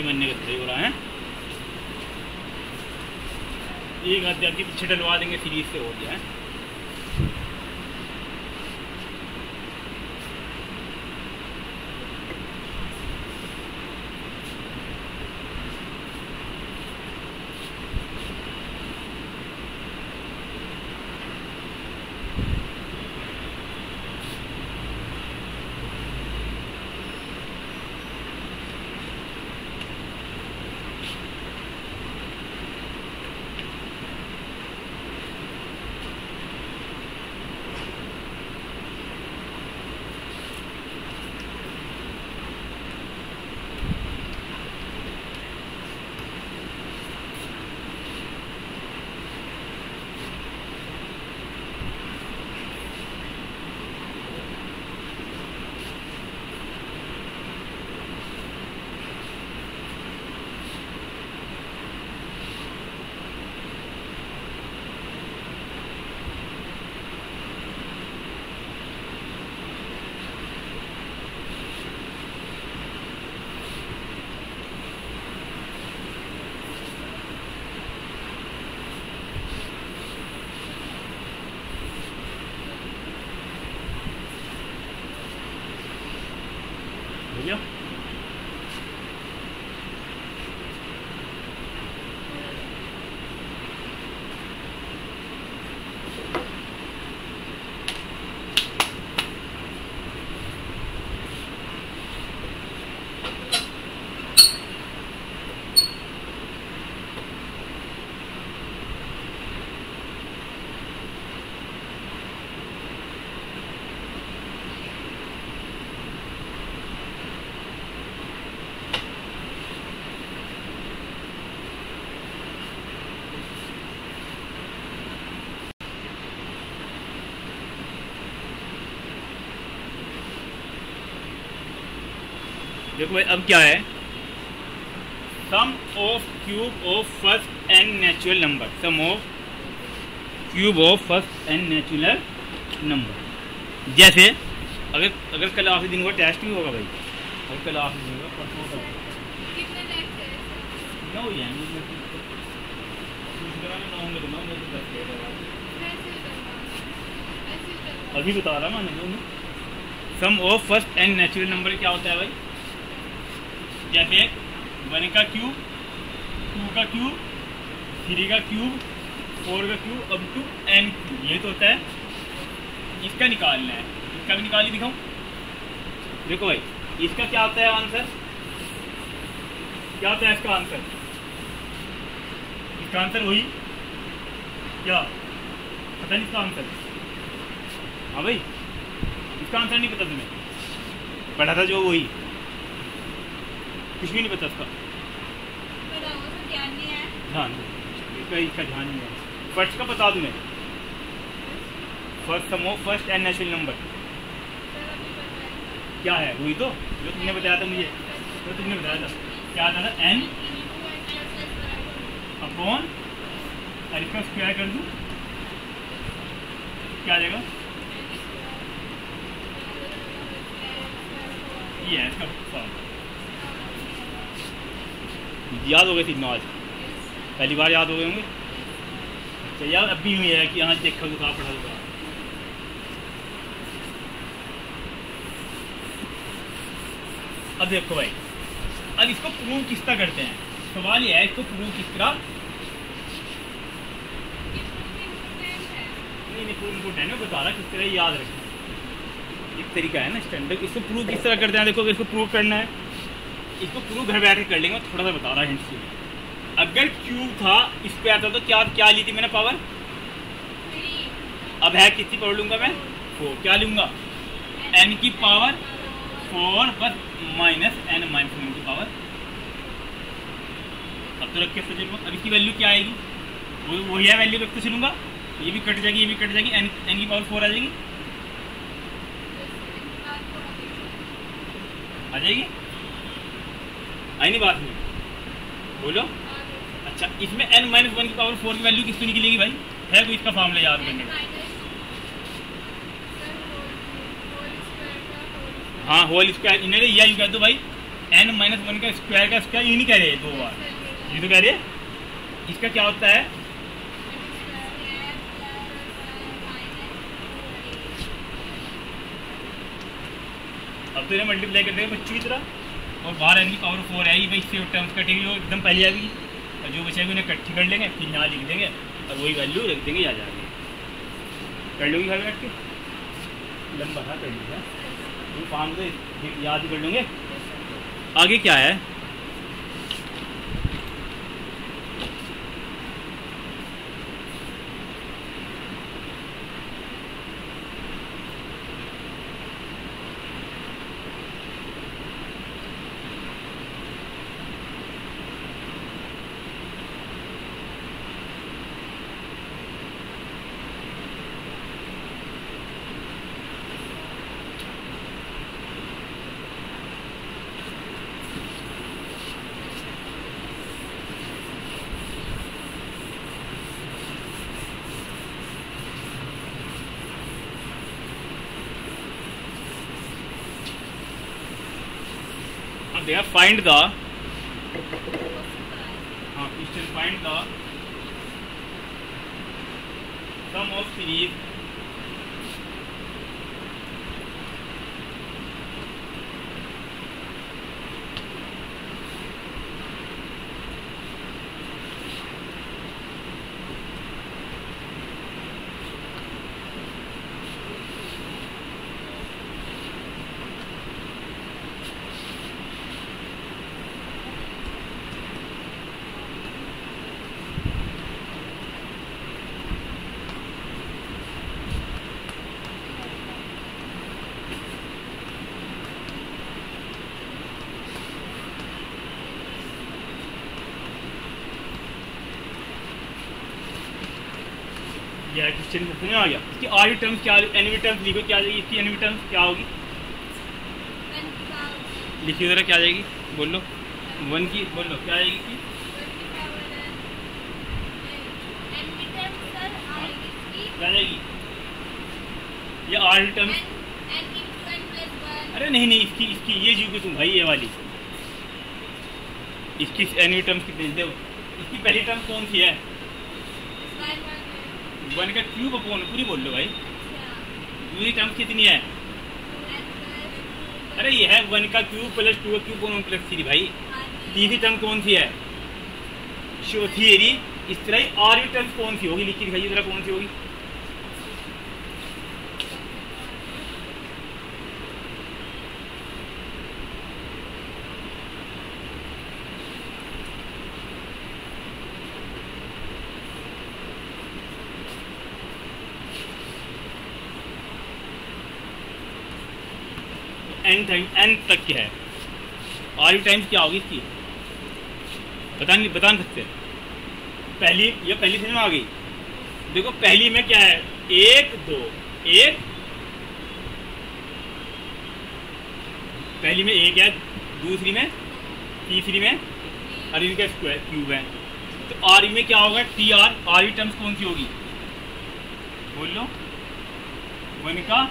Speaker 1: का करते हो रहा है एक अध्याय पीछे डलवा देंगे फिर इससे हो गया है देखो भाई अब क्या है sum of cube of first N natural number sum of cube of first N natural number जैसे अगर अगर कल आखिरी दिन होगा टेस्ट भी होगा भाई अगर कल आखिरी दिन होगा परसों का तो अभी बता रहा मैंने sum of first and natural number क्या होता है भाई जैसे वन का क्यूब टू का क्यूब थ्री का क्यूब फोर का क्यूब अब टू एन क्यूब ये तो होता है इसका निकालना है इसका भी निकाल ही देखो भाई इसका क्या होता है आंसर क्या होता है इसका आंसर इसका आंसर वही क्या पता नहीं इसका आंसर हाँ भाई इसका आंसर नहीं पता तुम्हें पढ़ा था जो वही कुछ भी नहीं पता उसका
Speaker 2: ध्यान नहीं है
Speaker 1: ध्यान नहीं है फर्स्ट का बता दूँ मैं first sum of first n national number क्या है वही तो जो तुमने बताया था मुझे जो तुमने बताया था क्या था ना एन अपॉन अल्फा स्क्वायर कर दूँ क्या आ जाएगा ये है इसका याद हो गई थी नमाज पहली बार याद हो गए होंगे तो याद अब भी हुई है कि यहाँ देखा तो कहाँ पढ़ा होगा तो अब देखो भाई अब इसको प्रूव किस तरह करते हैं सवाल यह है इसको प्रूव किस तरह नहीं नहीं प्रूव बता रहा किस तरह याद रखें एक तरीका है ना स्टैंडर्ड इसको प्रूव किस तरह करते हैं देखो इसको प्रूव करना है इसको प्रूव घर बैठे कर लेंगे थोड़ा सा बता रहा है के अगर क्यूब था इस पे आता तो क्या क्या ली थी मैंने पावर अब है कितनी पावर लूंगा मैं फोर क्या लूंगा एन की पावर फोर बस माइनस एन माइनस वन की पावर अब तो रख के सोचे अब इसकी वैल्यू क्या आएगी वो वही है वैल्यू रखते चलूंगा ये भी कट जाएगी ये भी कट जाएगी एन एन की पावर फोर आ जाएगी आ जाएगी आई नहीं बात में बोलो अच्छा इसमें एन माइनस वन की पावर फोर की वैल्यू किसकी निकलेगी भाई है कोई इसका फॉर्मूला याद करने का हाँ होल स्क्वायर इन्हें या यूँ कह दो भाई एन माइनस वन का स्क्वायर का स्क्वायर ये नहीं कह रहे दो बार ये तो कह रहे इसका क्या होता है अब तो इन्हें मल्टीप्लाई कर देंगे बच्चों की तरह और बाहर आने की पावर फोर आएगी भाई सेव टर्म्स कटेगी वो एकदम पहले आएगी और जो बचेगी उन्हें इकट्ठी कर लेंगे फिर यहाँ लिख देंगे और वही वैल्यू रख देंगे यहाँ जाके कर लोगी घर बैठ के लंबा था कर लूँगा वो से याद कर लूँगे आगे क्या है करते हैं फाइंड द हाँ question find the sum of series question समझ में आ गया इसकी आर टर्म्स क्या एनवी टर्म्स लिखो क्या जाएगी इसकी एनवी टर्म्स क्या होगी लिखी ज़रा क्या जाएगी बोल लो वन की बोल लो क्या आएगी की ये आर टर्म अरे नहीं नहीं इसकी इसकी ये जी तुम भाई ये वाली इसकी एनवी टर्म्स कितनी इसकी पहली टर्म कौन सी है वन का क्यूब अपॉन पूरी बोल लो भाई दूरी टर्म कितनी है अरे ये है वन का क्यूब प्लस टू का क्यूब अपॉन प्लस थ्री भाई तीसरी टर्म कौन सी है चौथी एरी इस तरह और भी टर्म कौन सी होगी लिखी दिखाइए जरा कौन सी होगी एन टाइम एन तक की है आर यू टाइम्स क्या होगी इसकी बता नहीं बता नहीं सकते पहली ये पहली फिल्म आ गई देखो पहली में क्या है एक दो एक पहली में एक है दूसरी में तीसरी में और इनका स्क्वायर क्यूब है तो आर में क्या होगा T R are you terms कौन सी होगी बोल लो वन का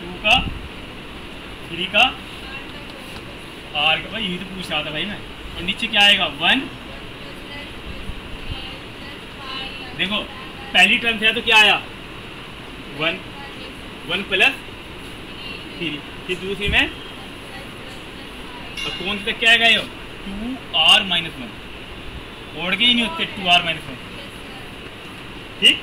Speaker 1: टू का थ्री का आर का भाई यही तो पूछ रहा था भाई मैं और नीचे क्या आएगा वन देखो पहली टर्म थे तो क्या आया वन वन प्लस थ्री फिर दूसरी में और कौन से तक क्या आएगा ये two are minus one odd के ही नहीं होते टू आर माइनस वन ठीक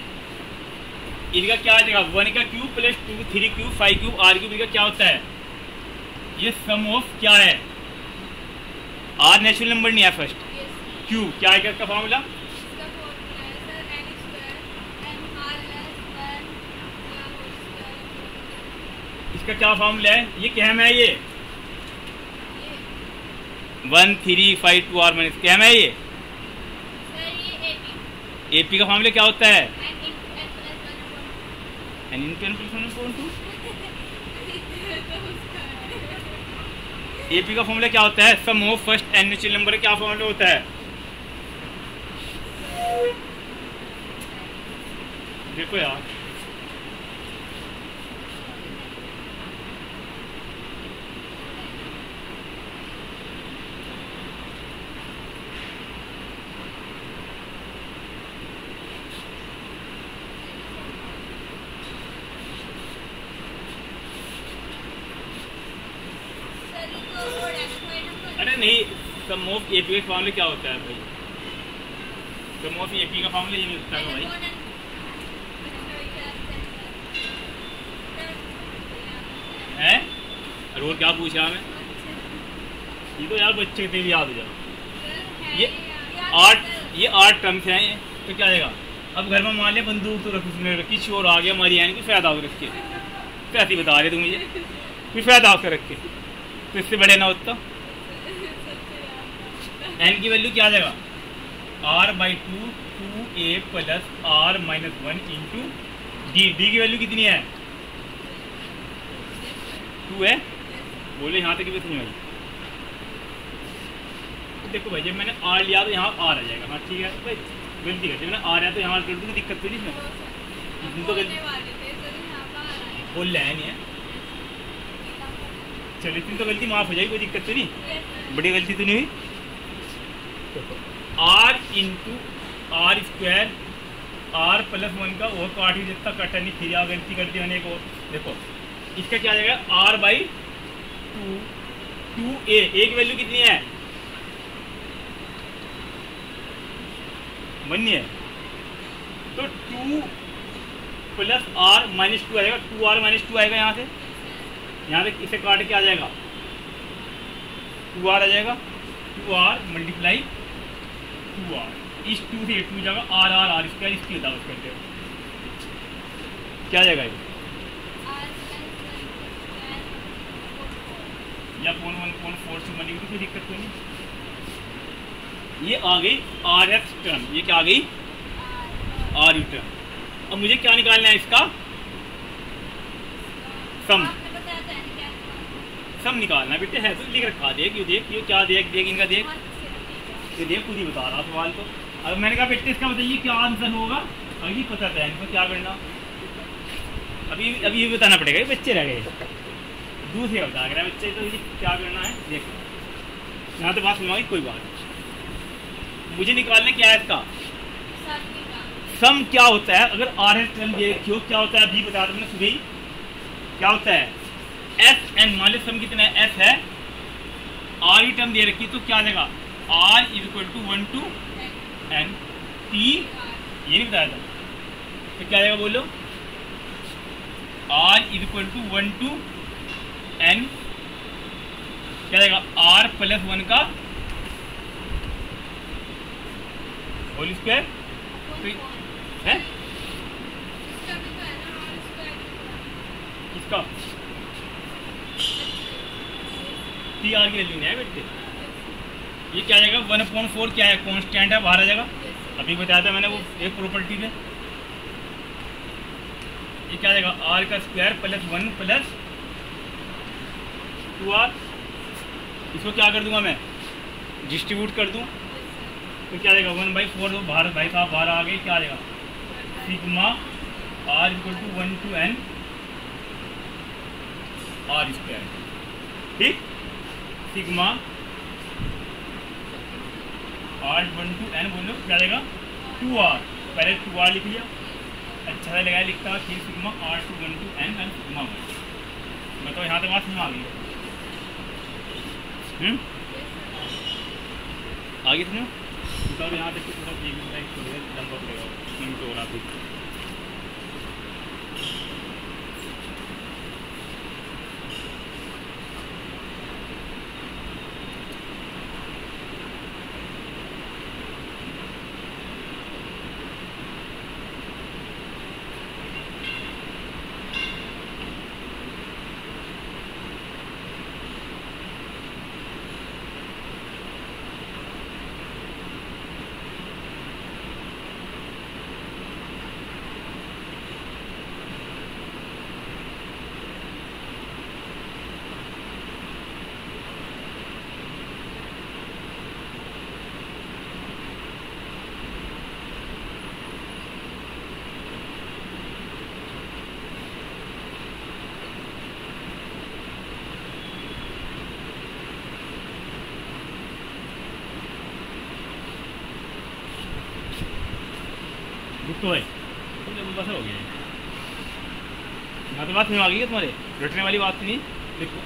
Speaker 1: इनका क्या आ जाएगा वन का cube plus two three cube five cube are cube इनका क्या होता है ये सम ऑफ क्या है आर नेचुरल नंबर नहीं है फर्स्ट क्यू क्या है इसका फॉर्मूला इसका क्या फॉर्मूला है ये कहम है ये one three five two are minus कहम है ये एपी का फॉर्मूला क्या होता है N in to N plus one appoint two A P का फॉर्मूला क्या होता है sum of first N H number क्या फॉर्मूला होता है देखो यार सम ऑफ ए पी का फॉर्मूला क्या होता है भाई सम तो ऑफ ए पी का फॉर्मूला ये नहीं होता है भाई है और और क्या पूछा हमें ये तो यार बच्चे के भी याद हो जाओ ये आठ ये आठ टर्म्स हैं तो क्या आएगा अब घर में मान लिया बंदूक तो रखी रखी शोर आ गया हमारी यानी कि फायदा होकर रखिए कैसी बता रहे तुम मुझे फिर फायदा होकर रखिए तो इससे बड़े ना होता
Speaker 2: एन की वैल्यू क्या आ
Speaker 1: जाएगा are by two two A plus are minus one into D D की वैल्यू कितनी है टू है बोले यहाँ तक भी समझ देखो भाई जब मैंने आर लिया तो यहाँ आर आ जाएगा हाँ ठीक है भाई गलती है मैंने आर आया तो यहाँ गलती की तो दिक्कत थी इसमें तो गलती बोल लाया नहीं है चलो इतनी तो गलती माफ़ हो जाएगी कोई दिक्कत तो
Speaker 2: नहीं
Speaker 1: बड़ी गलती तो नहीं हुई are into are square are plus one का और काट ही जितना कटा नहीं फिर गलती कर दी मैंने एक और देखो इसका क्या जाएगा आर बाई टू टू ए एक वैल्यू कितनी है बनी है तो two plus are minus two आएगा टू आर माइनस टू आएगा यहाँ से यहाँ से इसे काट के आ जाएगा टू आर आ जाएगा two are multiply two are इस टू से टू जाएगा आर आर आर स्क्वायर इसकी होता है करते हो क्या जाएगा ये या पोल वन पोल फोर से मनी तो कोई दिक्कत कोई तो नहीं ये आ गई आर एफ टर्म ये क्या आ गई आर यू टर्म अब मुझे क्या निकालना है इसका सम सम निकालना बेटे है तो लिख रखा देख ये देख ये क्या देख देख इनका देख ये देव खुद ही बता रहा सवाल को तो। अब मैंने कहा बेटे इसका बताइए मतलब क्या आंसर होगा अभी पता था इनको क्या करना अभी अभी ये बताना पड़ेगा ये बच्चे रह गए दूसरे बता रहा है बच्चे तो ये क्या करना है देखो यहाँ तो बात सुनवाई कोई बात मुझे निकालने क्या है इसका सम क्या होता है अगर आर एस सम ये क्यों क्या होता है अभी बता रहा सुबह क्या होता है एस एन मान लो सम कितना है एस है आर ही टर्म दे रखी तो क्या देगा are is equal to one to N T ये नहीं बताया था तो क्या आएगा बोलो are is equal to one to N क्या आएगा आर प्लस वन का होल स्क्वायर है इसका टी आर तो की वैल्यू नहीं है बेटे ये क्या आएगा वन पॉइंट फोर क्या है कॉन्स्टेंट है बाहर आ जाएगा अभी बताया था मैंने वो एक प्रॉपर्टी पे ये क्या आएगा आर का square plus one plus two are इसको क्या कर दूंगा मैं डिस्ट्रीब्यूट कर दूँ तो क्या आएगा वन बाई फोर दो बाहर भाई साहब बाहर आ गए क्या आएगा sigma are equal to one to N R square ठीक sigma are one to N बोलो क्या आएगा टू आर पहले टू आर लिख लिया अच्छा सा लगाया लिखता है फिर sigma are to one to N N sigma one बताओ यहाँ तक बात समझ आ गई है हम्म? आगे सुनो बताओ यहाँ तक थोड़ा एक लंबा तो पड़ेगा समझ आ गई है तुम्हारे रटने वाली बात नहीं देखो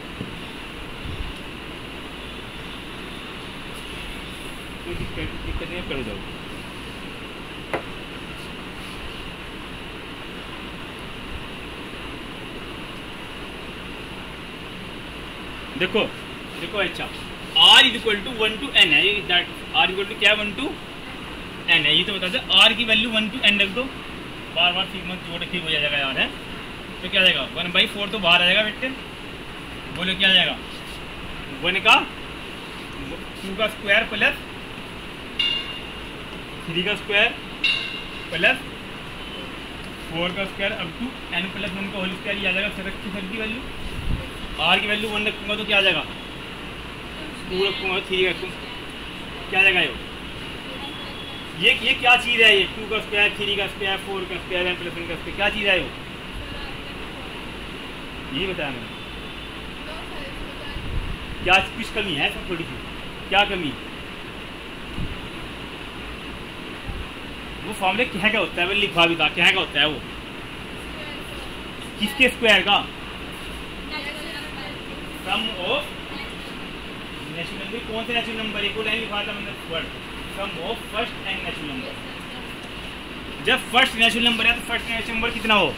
Speaker 1: दिक्कत नहीं कर जाओ देखो देखो अच्छा are is equal to one to N है दैट आर इक्वल टू क्या वन टू एन है ये तो बता दो आर की वैल्यू वन टू एन रख दो बार बार सीमा जोड़ के हो जाएगा यार है तो क्या जाएगा वन बाई फोर तो बाहर आ जाएगा बेटे बोलो क्या जाएगा वन का टू का स्क्वायर प्लस थ्री का स्क्वायर प्लस फोर का स्क्वायर अब टू एन प्लस वन का होल स्क्वायर ही आ जाएगा सर की सर की वैल्यू आर की वैल्यू वन रखूँगा तो क्या आ जाएगा टू रखूँगा थ्री रखूँगा क्या जाएगा ये ये ये क्या चीज़ है ये टू का स्क्वायर थ्री का स्क्वायर फोर का स्क्वायर एन प्लस वन का स्क्वायर क्या चीज़ है वो ये बताया मैंने क्या कुछ कमी है सब थोड़ी सी क्या कमी वो फॉर्मूले क्या क्या होता है मैंने लिखवा भी था क्या क्या होता है वो किसके स्क्वायर का सम ऑफ नेचुरल नंबर कौन से नेचुरल नंबर एक लाइन लिखा था मैंने word sum of first and natural number जब फर्स्ट नेचुरल नंबर है तो फर्स्ट नेचुरल नंबर कितना हो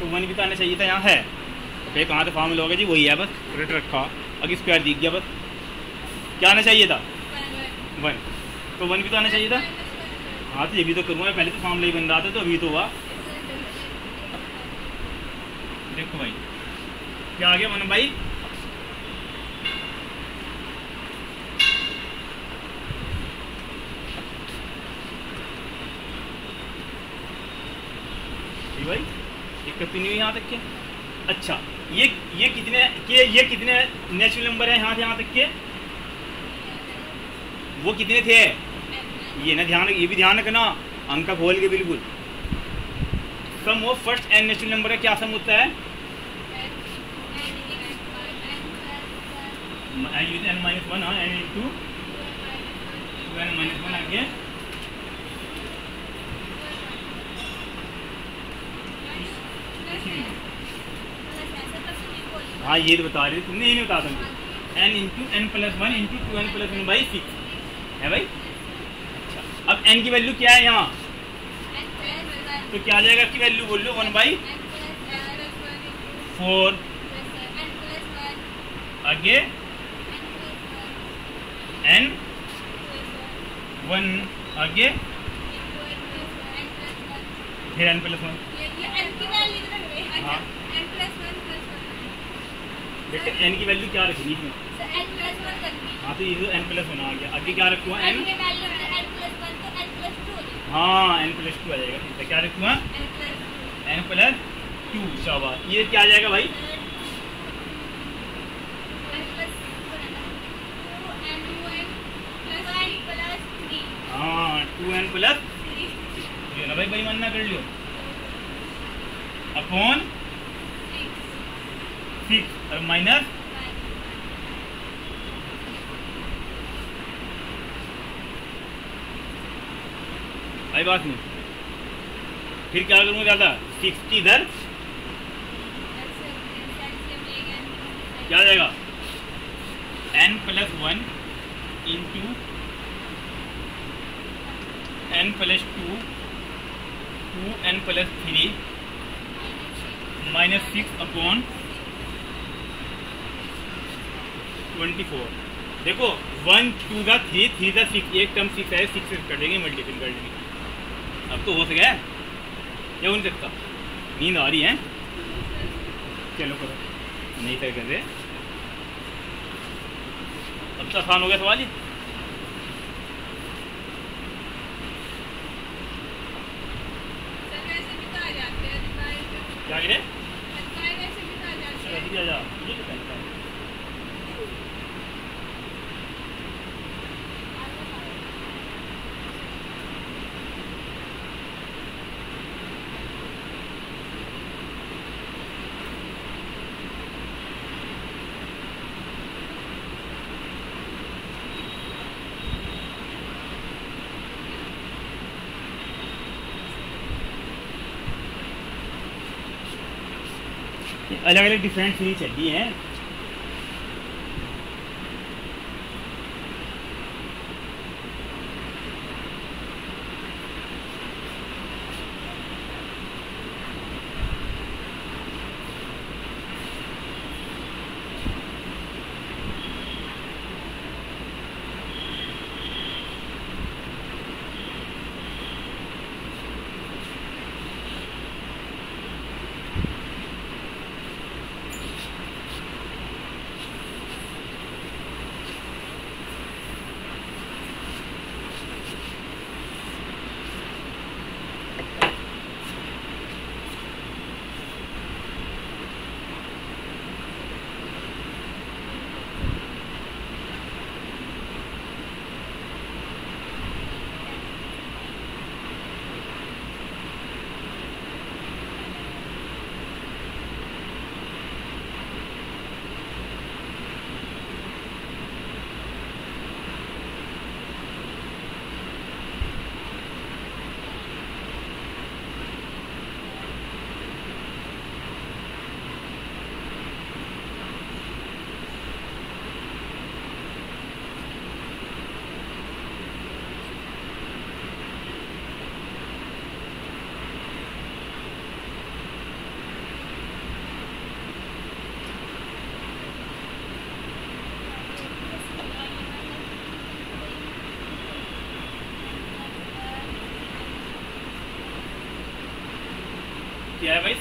Speaker 1: तो वन भी तो आना चाहिए था यहाँ है तो फिर कहाँ से फॉर्म होगा जी वही है बस रेट रखा अगर स्क्वायर दिख गया बस क्या आना चाहिए था वन तो वन भी तो आना चाहिए था हाँ तो ये भी तो करूँगा पहले तो फॉर्म ही बन रहा था तो अभी तो हुआ देखो भाई क्या आ गया मनु भाई नहीं यहाँ तक के अच्छा ये ये कितने के ये कितने नेचुरल नंबर है यहाँ से यहाँ तक के वो कितने थे ये ना ध्यान ये भी ध्यान रखना अंक खोल के बिल्कुल सम वो फर्स्ट एन नेचुरल नंबर है क्या सम होता है एन माइनस वन हाँ N two N minus one आगे हाँ ये तो बता रही तुमने ये नहीं बता तुमको N into N plus one into two N plus one by six है भाई अच्छा अब एन की वैल्यू क्या है यहाँ
Speaker 2: तो क्या आ जाएगा की वैल्यू बोल लो वन बाई
Speaker 1: फोर आगे एन वन आगे फिर एन प्लस
Speaker 2: वन हाँ बेटा एन
Speaker 1: की वैल्यू क्या रखनी है हाँ तो ये तो एन प्लस वन आ गया आगे क्या रखू एन हाँ एन प्लस टू आ जाएगा ठीक है क्या रखू एन प्लस टू शाबा ये क्या आ जाएगा भाई हाँ टू एन प्लस ना भाई भाई मानना कर लियो अपॉन सिक्स और माइनस आई बात नहीं फिर क्या करूँगा ज़्यादा की इधर क्या जाएगा N plus one into N plus two two N plus three minus six upon twenty four देखो वन टू का थ्री थ्री का सिक्स एक टर्म सिक्स है सिक्स कर देंगे मल्टीपल कर देंगे अब तो हो सके है या हो नहीं सकता नींद आ रही है चलो करो नहीं सर कर रहे अब तो आसान हो गया सवाल ही क्या करें अलग अलग डिफरेंट सीरीज चली हैं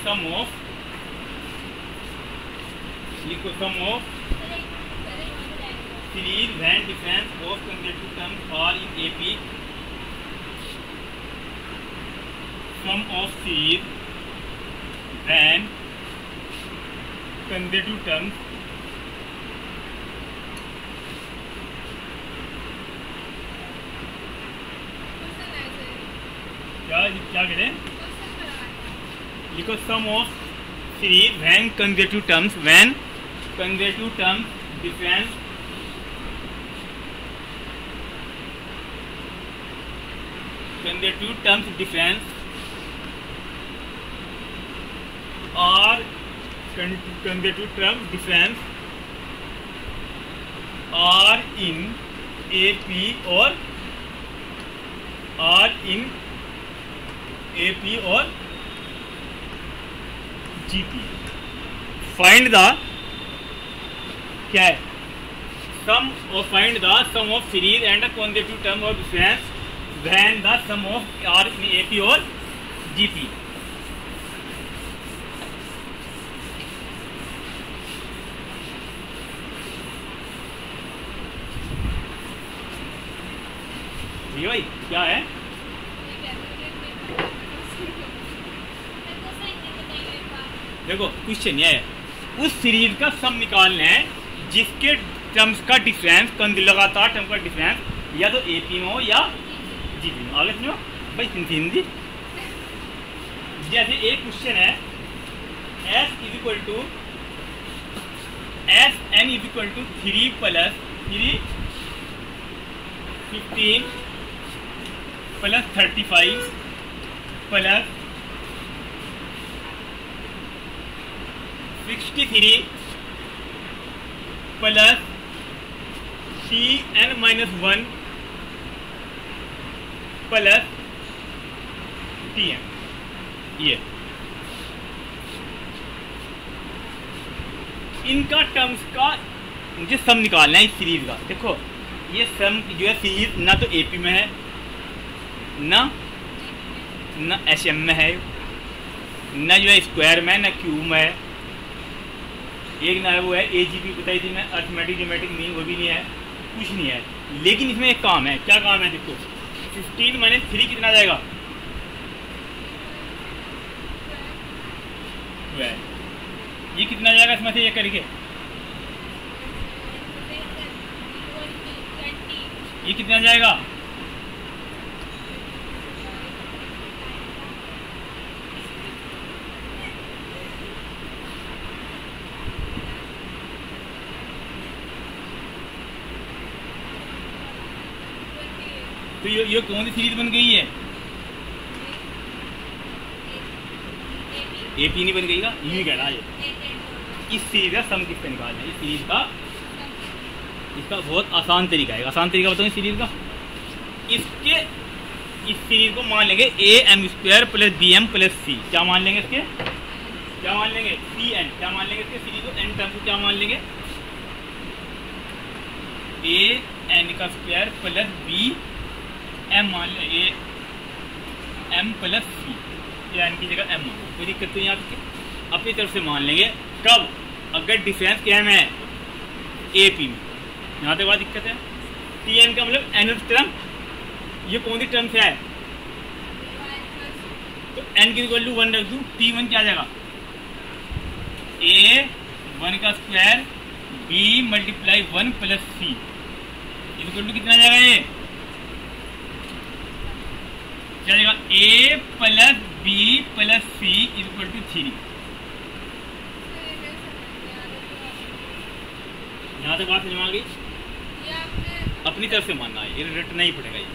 Speaker 1: come off. Slick will come off. Form of three when consecutive terms when consecutive terms difference consecutive terms difference are consecutive terms difference are in A P और आर इन ए पी और GP find the क्या है sum और find the sum of series and quantitative term of difference when the sum of are in AP और GP भाई क्या है देखो क्वेश्चन ये है उस सीरीज का सम निकालना है जिसके टर्म्स का डिफरेंस लगातार टर्म का डिफरेंस या तो ए पी में हो या जी पी में आगे सुनो भाई हिंदी जैसे एक क्वेश्चन है S is equal to S N is equal to three plus three fifteen plus thirty five plus sixty three plus C N minus one plus T M ये इनका टर्म्स का मुझे सम निकालना है इस सीरीज का देखो ये सम जो है सीरीज ना तो एपी में है ना ना एसएम में है ना जो है स्क्वायर में है ना क्यूब में है एक ना है वो है ए जी पी बताई थी मैं अर्थमेटिक जोमेटिक नहीं वो भी नहीं है कुछ नहीं है लेकिन इसमें एक काम है क्या काम है देखो फिफ्टीन माइनस थ्री कितना जाएगा ये कितना जाएगा इसमें से ये करके ये कितना जाएगा तो ये ये कौन सी सीरीज बन गई है ए पी नहीं बन गई ना यू कह रहा है इस सीरीज का सम किस किससे निकालना है इस सीरीज का इसका बहुत आसान तरीका है आसान तरीका बताऊँ इस सीरीज का इसके इस सीरीज को मान लेंगे A M square plus B M plus C क्या मान लेंगे इसके क्या मान लेंगे सी एन क्या मान लेंगे इसके सीरीज को एन टर्म को क्या मान लेंगे ए एन का स्क्वायर प्लस बी एम मान लें ये एम प्लस सी या एन की जगह एम मान होगा कोई दिक्कत नहीं आपकी अपनी तरफ से मान लेंगे कब अगर डिफरेंस एम है ए पी में यहाँ तक बड़ा दिक्कत है टी एम का मतलब एन टर्म ये कौन सी टर्म से है तो एन की वैल्यू वन रख दूँ टी वन क्या जाएगा ए वन का square B multiply one plus C equal to कितना जाएगा ये क्या देगा A plus B plus C equal to three यहाँ तक बात समझ आ गई अपनी तरफ से मानना है ये रिट नहीं पड़ेगा ये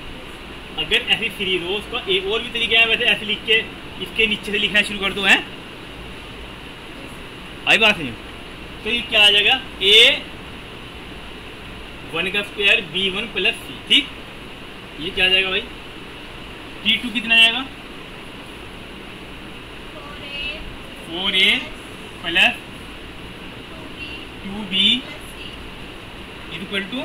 Speaker 1: अगर ऐसी सीरीज हो उसका एक और भी तरीका है वैसे ऐसे लिख के इसके नीचे से लिखना शुरू कर दो है आई बात है तो ये क्या आ जाएगा ए वन का square B one plus C ठीक ये क्या आ जाएगा भाई थ्री टू कितना जाएगा four A plus two B equal to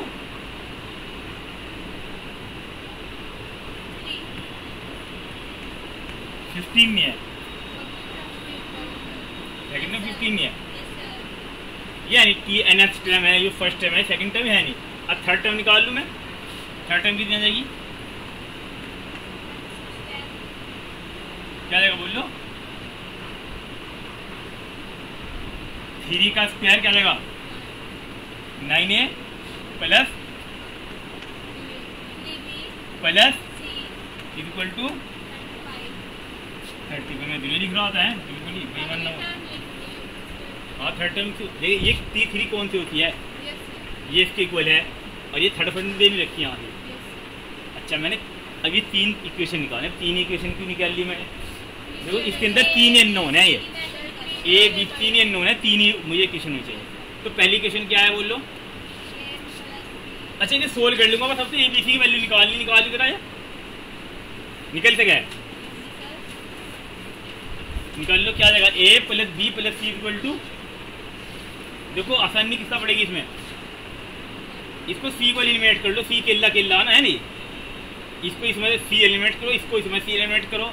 Speaker 1: fifteen में है सेकंड टर्म फिफ्टीन में है यानी टी एन एच टर्म है ये फर्स्ट टर्म है सेकंड टर्म है नहीं अब थर्ड टर्म निकाल लूँ मैं थर्ड टर्म कितनी आ जाएगी क्या जाएगा बोल लो थ्री का स्क्वायर क्या जाएगा nine A plus plus equal to thirty five मैं दिल्ली लिख रहा होता है बिल्कुल ही वही मानना हाँ थर्ड टर्म से ये टी थ्री कौन सी होती है ये इसके इक्वल है और ये थर्ड फंड भी रखी है यहाँ से अच्छा मैंने अभी तीन इक्वेशन निकाले तीन इक्वेशन क्यों निकाल ली मैंने देखो इसके अंदर तीन एन नोन है ये ए बी तीन एन नोन है तीन ही मुझे क्वेश्चन में चाहिए तो पहली क्वेश्चन क्या है बोल लो अच्छा इन्हें सोल्व कर लूंगा मैं सबसे ए बी सी की वैल्यू निकाल ली निकाल ली कराया निकल से गए निकाल लो क्या जाएगा A plus B plus C equal to देखो आसानी किसका पड़ेगी इसमें इसको सी को एलिमिनेट कर लो सी केला केला ना है नहीं इसको इसमें सी एलिमिनेट करो इसको इसमें सी एलिमिनेट करो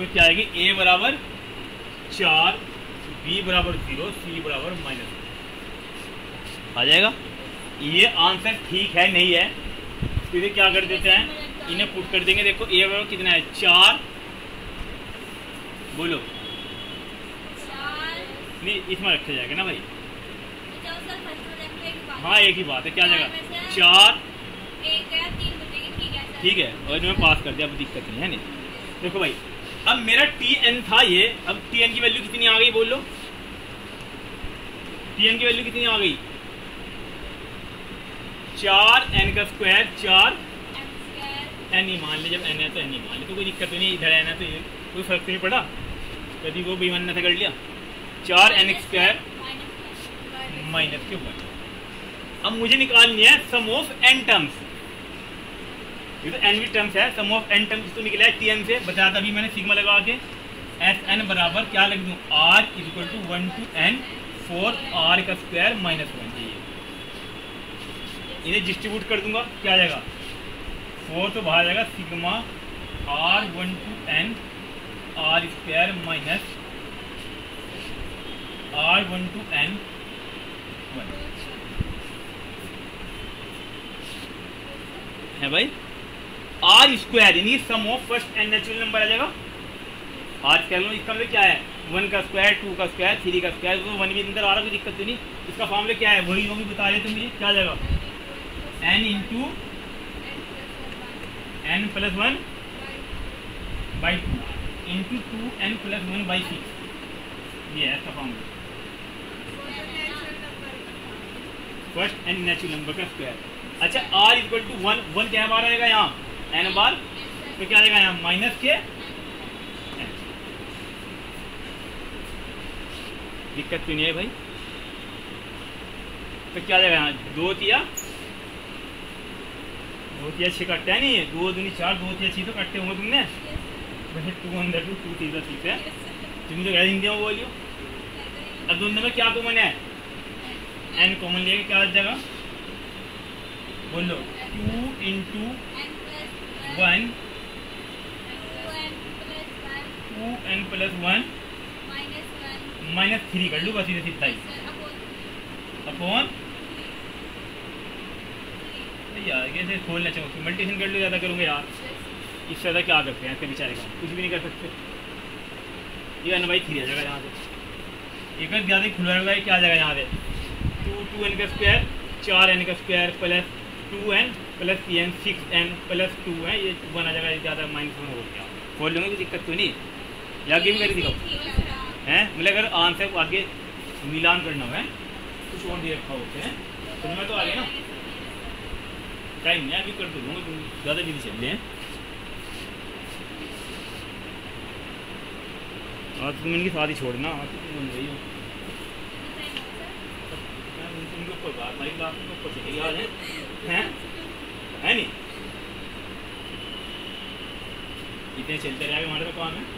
Speaker 1: वैल्यू क्या आएगी ए बराबर चार बी बराबर जीरो सी बराबर माइनस आ जाएगा ये आंसर ठीक है नहीं है तो इसे क्या कर देते हैं इन्हें पुट कर देंगे देखो ए बराबर कितना है चार बोलो नहीं इसमें रखा जाएगा ना भाई
Speaker 2: तो हाँ एक ही बात है क्या हाँ, जाएगा चार
Speaker 1: ठीक है और इन्होंने पास कर दिया अब दिक्कत नहीं है नहीं देखो भाई अब मेरा टी एन था ये अब टी एन की वैल्यू कितनी आ गई बोल लो टी एन की वैल्यू कितनी आ गई चार एन का स्क्वायर चार एन ही मान ले जब एन है तो एन ही मान ले तो कोई दिक्कत नहीं इधर एन है तो ये कोई फर्क तो नहीं पड़ा कभी वो बेमानना था कर लिया चार एन स्क्वायर माइनस के वन अब मुझे निकालनी है सम ऑफ एन टर्म्स ये तो एन वी टर्म्स है सम ऑफ एन टर्म्स तो निकला है टी एम से बताया था अभी मैंने सिग्मा लगा के एस एन बराबर क्या लिख दूँ are is equal to one to N four are का स्क्वायर माइनस वन ये इन्हें डिस्ट्रीब्यूट कर दूंगा क्या जाएगा फोर तो बाहर जाएगा sigma are one to N R square minus are one to N one है भाई आर स्क्वायर यानी sum of first N natural number आ जाएगा आज कर लो इसका मतलब क्या है वन का स्क्वायर टू का स्क्वायर थ्री का स्क्वायर तो वन के अंदर आ रहा कोई दिक्कत तो नहीं इसका फॉर्मूला क्या है वही लोग बता रहे तो मुझे क्या जाएगा N into N plus one by two into two N plus one by six ये है इसका formula first N natural number का स्क्वायर अच्छा are equal to one one क्या हमारा आएगा यहाँ एन बार तो क्या आएगा जाएगा यहाँ माइनस के दिक्कत क्यों नहीं है भाई तो क्या आएगा जाएगा यहाँ दो तिया दो तिया छः कट्टे हैं नहीं दो दूनी चार दो तिया छः तो कट्टे होंगे तुमने वैसे टू अंदर टू टू तीसरा ठीक है तुम जो हिंदी में बोलियो अब दोनों में क्या कॉमन है एन कॉमन लिया क्या आ जाएगा बोलो two into one to N plus one minus three कर लू बस इधर सीधा
Speaker 2: ही
Speaker 1: अपॉन यार कैसे खोलना चाहिए मल्टीशन कर लू ज़्यादा करूंगा यार इससे ज़्यादा क्या कर सकते हैं बेचारे का कुछ भी नहीं कर सकते ये एन बाई थ्री आ जाएगा यहाँ से एक बार ज़्यादा खुला रहेगा क्या आ जाएगा यहाँ से टू टू एन का स्क्वायर चार एन का square plus two N plus N six N plus two है ये वन आ जाएगा ज़्यादा माइनस वन हो गया खोल लूँगा कोई दिक्कत तो नहीं या आगे भी करके
Speaker 2: दिखाओ
Speaker 1: हैं मतलब अगर आंसर आगे मिलान करना है कुछ और भी रखा होते हैं तो मैं तो आ गया ना टाइम मैं अभी कर दूँगा ज़्यादा जल्दी चल रहे आज तुम तो इनकी शादी छोड़ना आज तो तुम बन गई हो तो ऊपर बात भाई बात ऊपर चली आ रहे हैं है नहीं इतने चलते रहे हमारे तो कौन है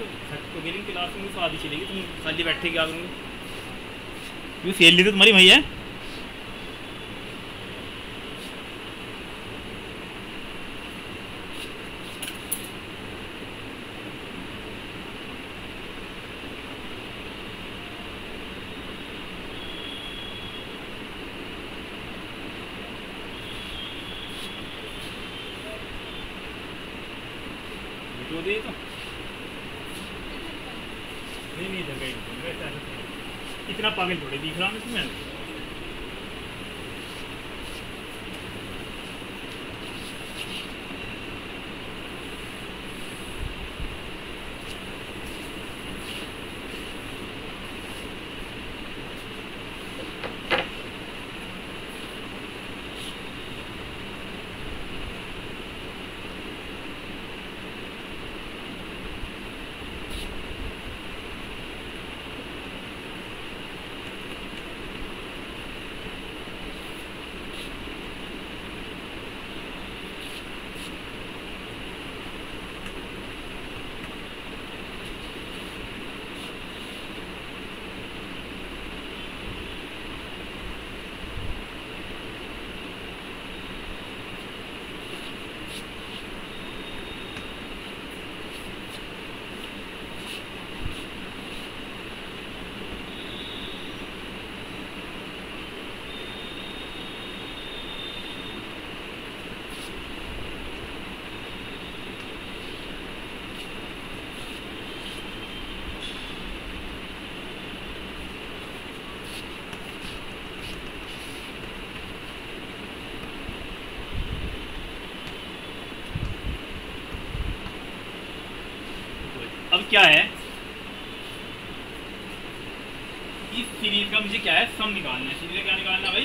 Speaker 1: तो क्लास में तो चलेगी तुम खाली बैठे क्या करूँगी फेल ली तो तुम्हारी भैया क्या है इस सीरीज का मुझे क्या है सम निकालना है सीरीज क्या निकालना भाई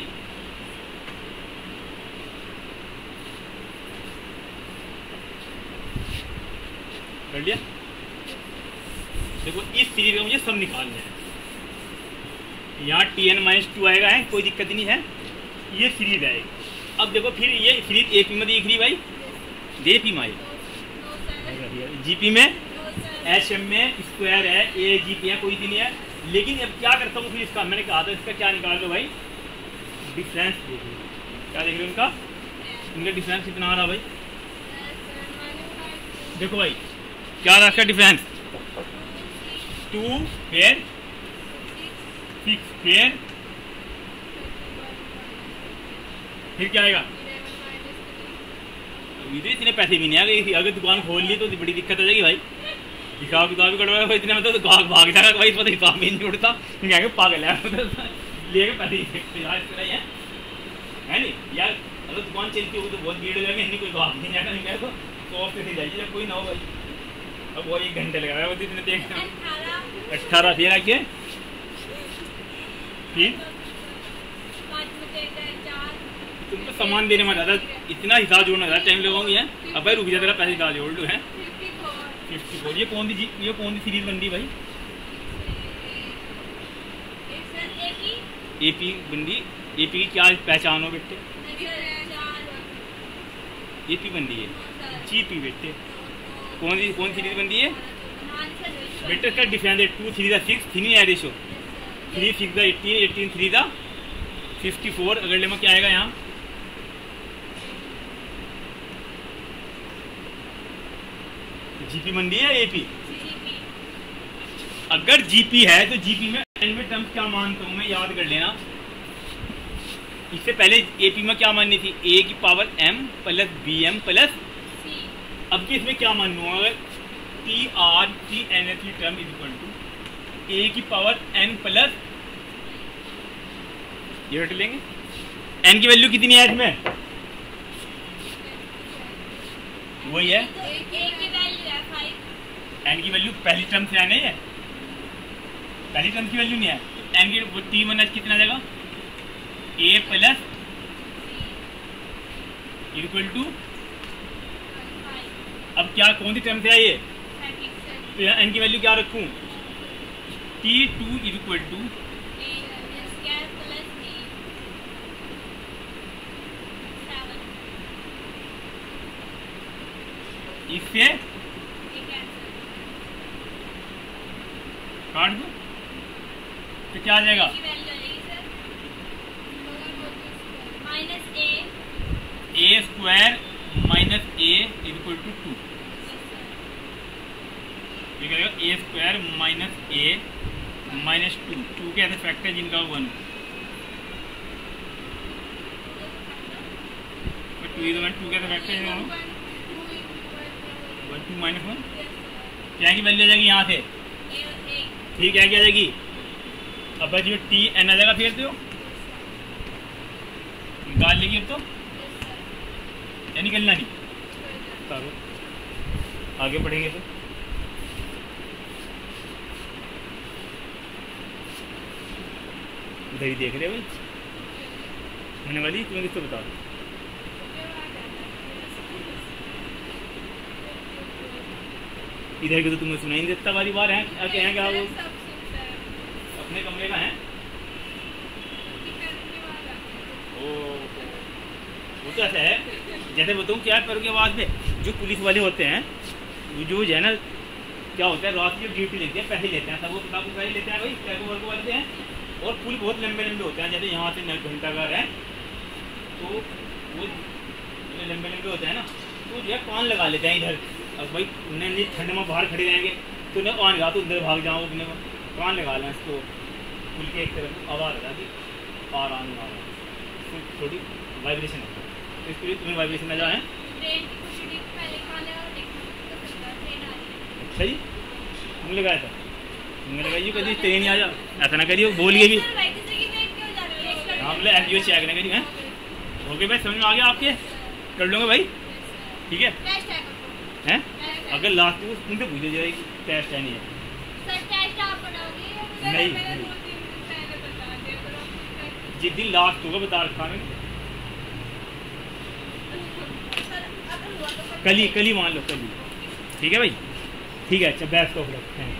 Speaker 1: कर लिया देखो इस सीरीज का मुझे सम निकालना है यहाँ टी एन माइनस टू आएगा है कोई दिक्कत नहीं है ये सीरीज आएगी अब देखो फिर ये सीरीज ए में दिख रही भाई दे पी में में एच एम में स्क्वायर है ए जी पी है कोई भी नहीं है लेकिन अब क्या करता हूँ फिर इसका मैंने कहा था इसका क्या निकाल दो भाई डिफरेंस देखिए क्या देख रहे हो उनका इनका डिफरेंस कितना आ रहा भाई देखो भाई क्या रहा इसका difference two fair six fair फिर क्या आएगा तो इतने पैसे भी नहीं आ गए अगर दुकान खोल ली तो बड़ी दिक्कत आ जाएगी भाई हिसाब किताब भी कटवाया भाई इतने मतलब तो भाग भाग जाएगा भाई पता हिसाब भी नहीं उठता मैं क्या पागल है मतलब लेके पैसे है नहीं यार अगर दुकान चलती होगी तो बहुत भीड़ हो जाएगी कोई भाग नहीं जाएगा नहीं कह तो ऑफ ही जाइए जब कोई ना हो भाई अब वो एक घंटे लगा रहा है इतने
Speaker 2: देख
Speaker 1: अट्ठारह ये रखिए ठीक तो सामान देने में ज़्यादा इतना हिसाब जोड़ना ज़्यादा टाइम लगाऊंगी है अब भाई रुक जाए पैसे हिसाब जोड़ लूँ है सिक्सटी फोर ये कौन सी ये कौन सी सीरीज बन रही भाई एपी पी बन रही ए की क्या पहचान हो बेटे ए पी बन है जी पी बेटे तो,
Speaker 2: तो,
Speaker 1: कौन सी कौन सीरीज बन है
Speaker 2: तो बेटे
Speaker 1: इसका डिफरेंस टू थ्री दा सिक्स थ्री है रेशो थ्री सिक्स दा एटीन एटीन थ्री दा फिफ्टी फोर अगर लेमा क्या आएगा यहाँ जीपी मंडी है एपी अगर जीपी है तो जीपी में एनवे टर्म क्या मानता हूँ मैं याद कर लेना इससे पहले एपी में क्या माननी थी ए की power M plus B M plus अब की इसमें क्या मान लूंगा अगर T R T N F की टर्म इज इक्वल टू ए की पावर एन प्लस ये हट लेंगे एन की वैल्यू कितनी है इसमें वही है एन की वैल्यू पहली टर्म से आने है पहली टर्म की वैल्यू नहीं है एन की वो टी वन एच कितना जाएगा ए प्लस इक्वल टू अब क्या कौन सी टर्म से आई है तो एन की वैल्यू क्या रखूँ टी टू इक्वल टू से काट दो तो क्या आ जाएगा A square minus A equal to two ठीक ए स्क्वायर माइनस ए माइनस टू टू के ऐसे फैक्टर है जिनका वन टू टू के ऐसे फैक्टर है टू माइनस वन क्या की वैल्यू आ जाएगी यहाँ से ठीक है क्या आ जाएगी अब जो टी एन आ जाएगा फिर दो तो। निकाल लेगी अब तो या निकलना नहीं चलो आगे बढ़ेंगे तो उधर ही देख रहे हो भाई होने वाली तुम्हें किसको बता दो इधर के तो तुम्हें सुनाई नहीं देता बारी बार है क्या है क्या वो अपने कमरे का है वो तो ऐसा है जैसे बताऊँ क्या करोगे आवाज़ में जो पुलिस वाले होते हैं जो है ना क्या होता है रात की ड्यूटी लेते हैं पैसे लेते हैं सब वो किताब पैसे लेते हैं भाई टैको वर्को वाले हैं और पुल बहुत लंबे लंबे होते हैं जैसे यहाँ से घंटा घर है तो वो लंबे लंबे होते हैं ना तो जो है कान लगा लेते हैं इधर अब भाई उन्हें नहीं ठंड में बाहर खड़े रहेंगे तो उन्हें ऑन लगा तो अंदर भाग जाओ अपने कान लगा लें इसको खुल के एक तरफ आवाज़ आ जाती आराम ऑन लगा इसमें थोड़ी वाइब्रेशन है तो इसके लिए तुम्हें वाइब्रेशन में जाए
Speaker 2: तो
Speaker 1: अच्छा जी हमने लगाया था हमने लगाई कभी ट्रेन आ जाओ ऐसा ना करिए बोलिए भी
Speaker 2: हमने एफ चेक
Speaker 1: नहीं करिए ओके भाई समझ में आ गया आपके कर लूँगा भाई ठीक
Speaker 2: है
Speaker 1: हैं अगर लास्ट में उनसे पूछ लीजिए टेस्ट है नहीं है नहीं जिस दिन लास्ट होगा बता रखा मैंने तो कल ही कल ही मान लो कल ही ठीक है भाई ठीक है अच्छा बेस्ट ऑफ लक थैंक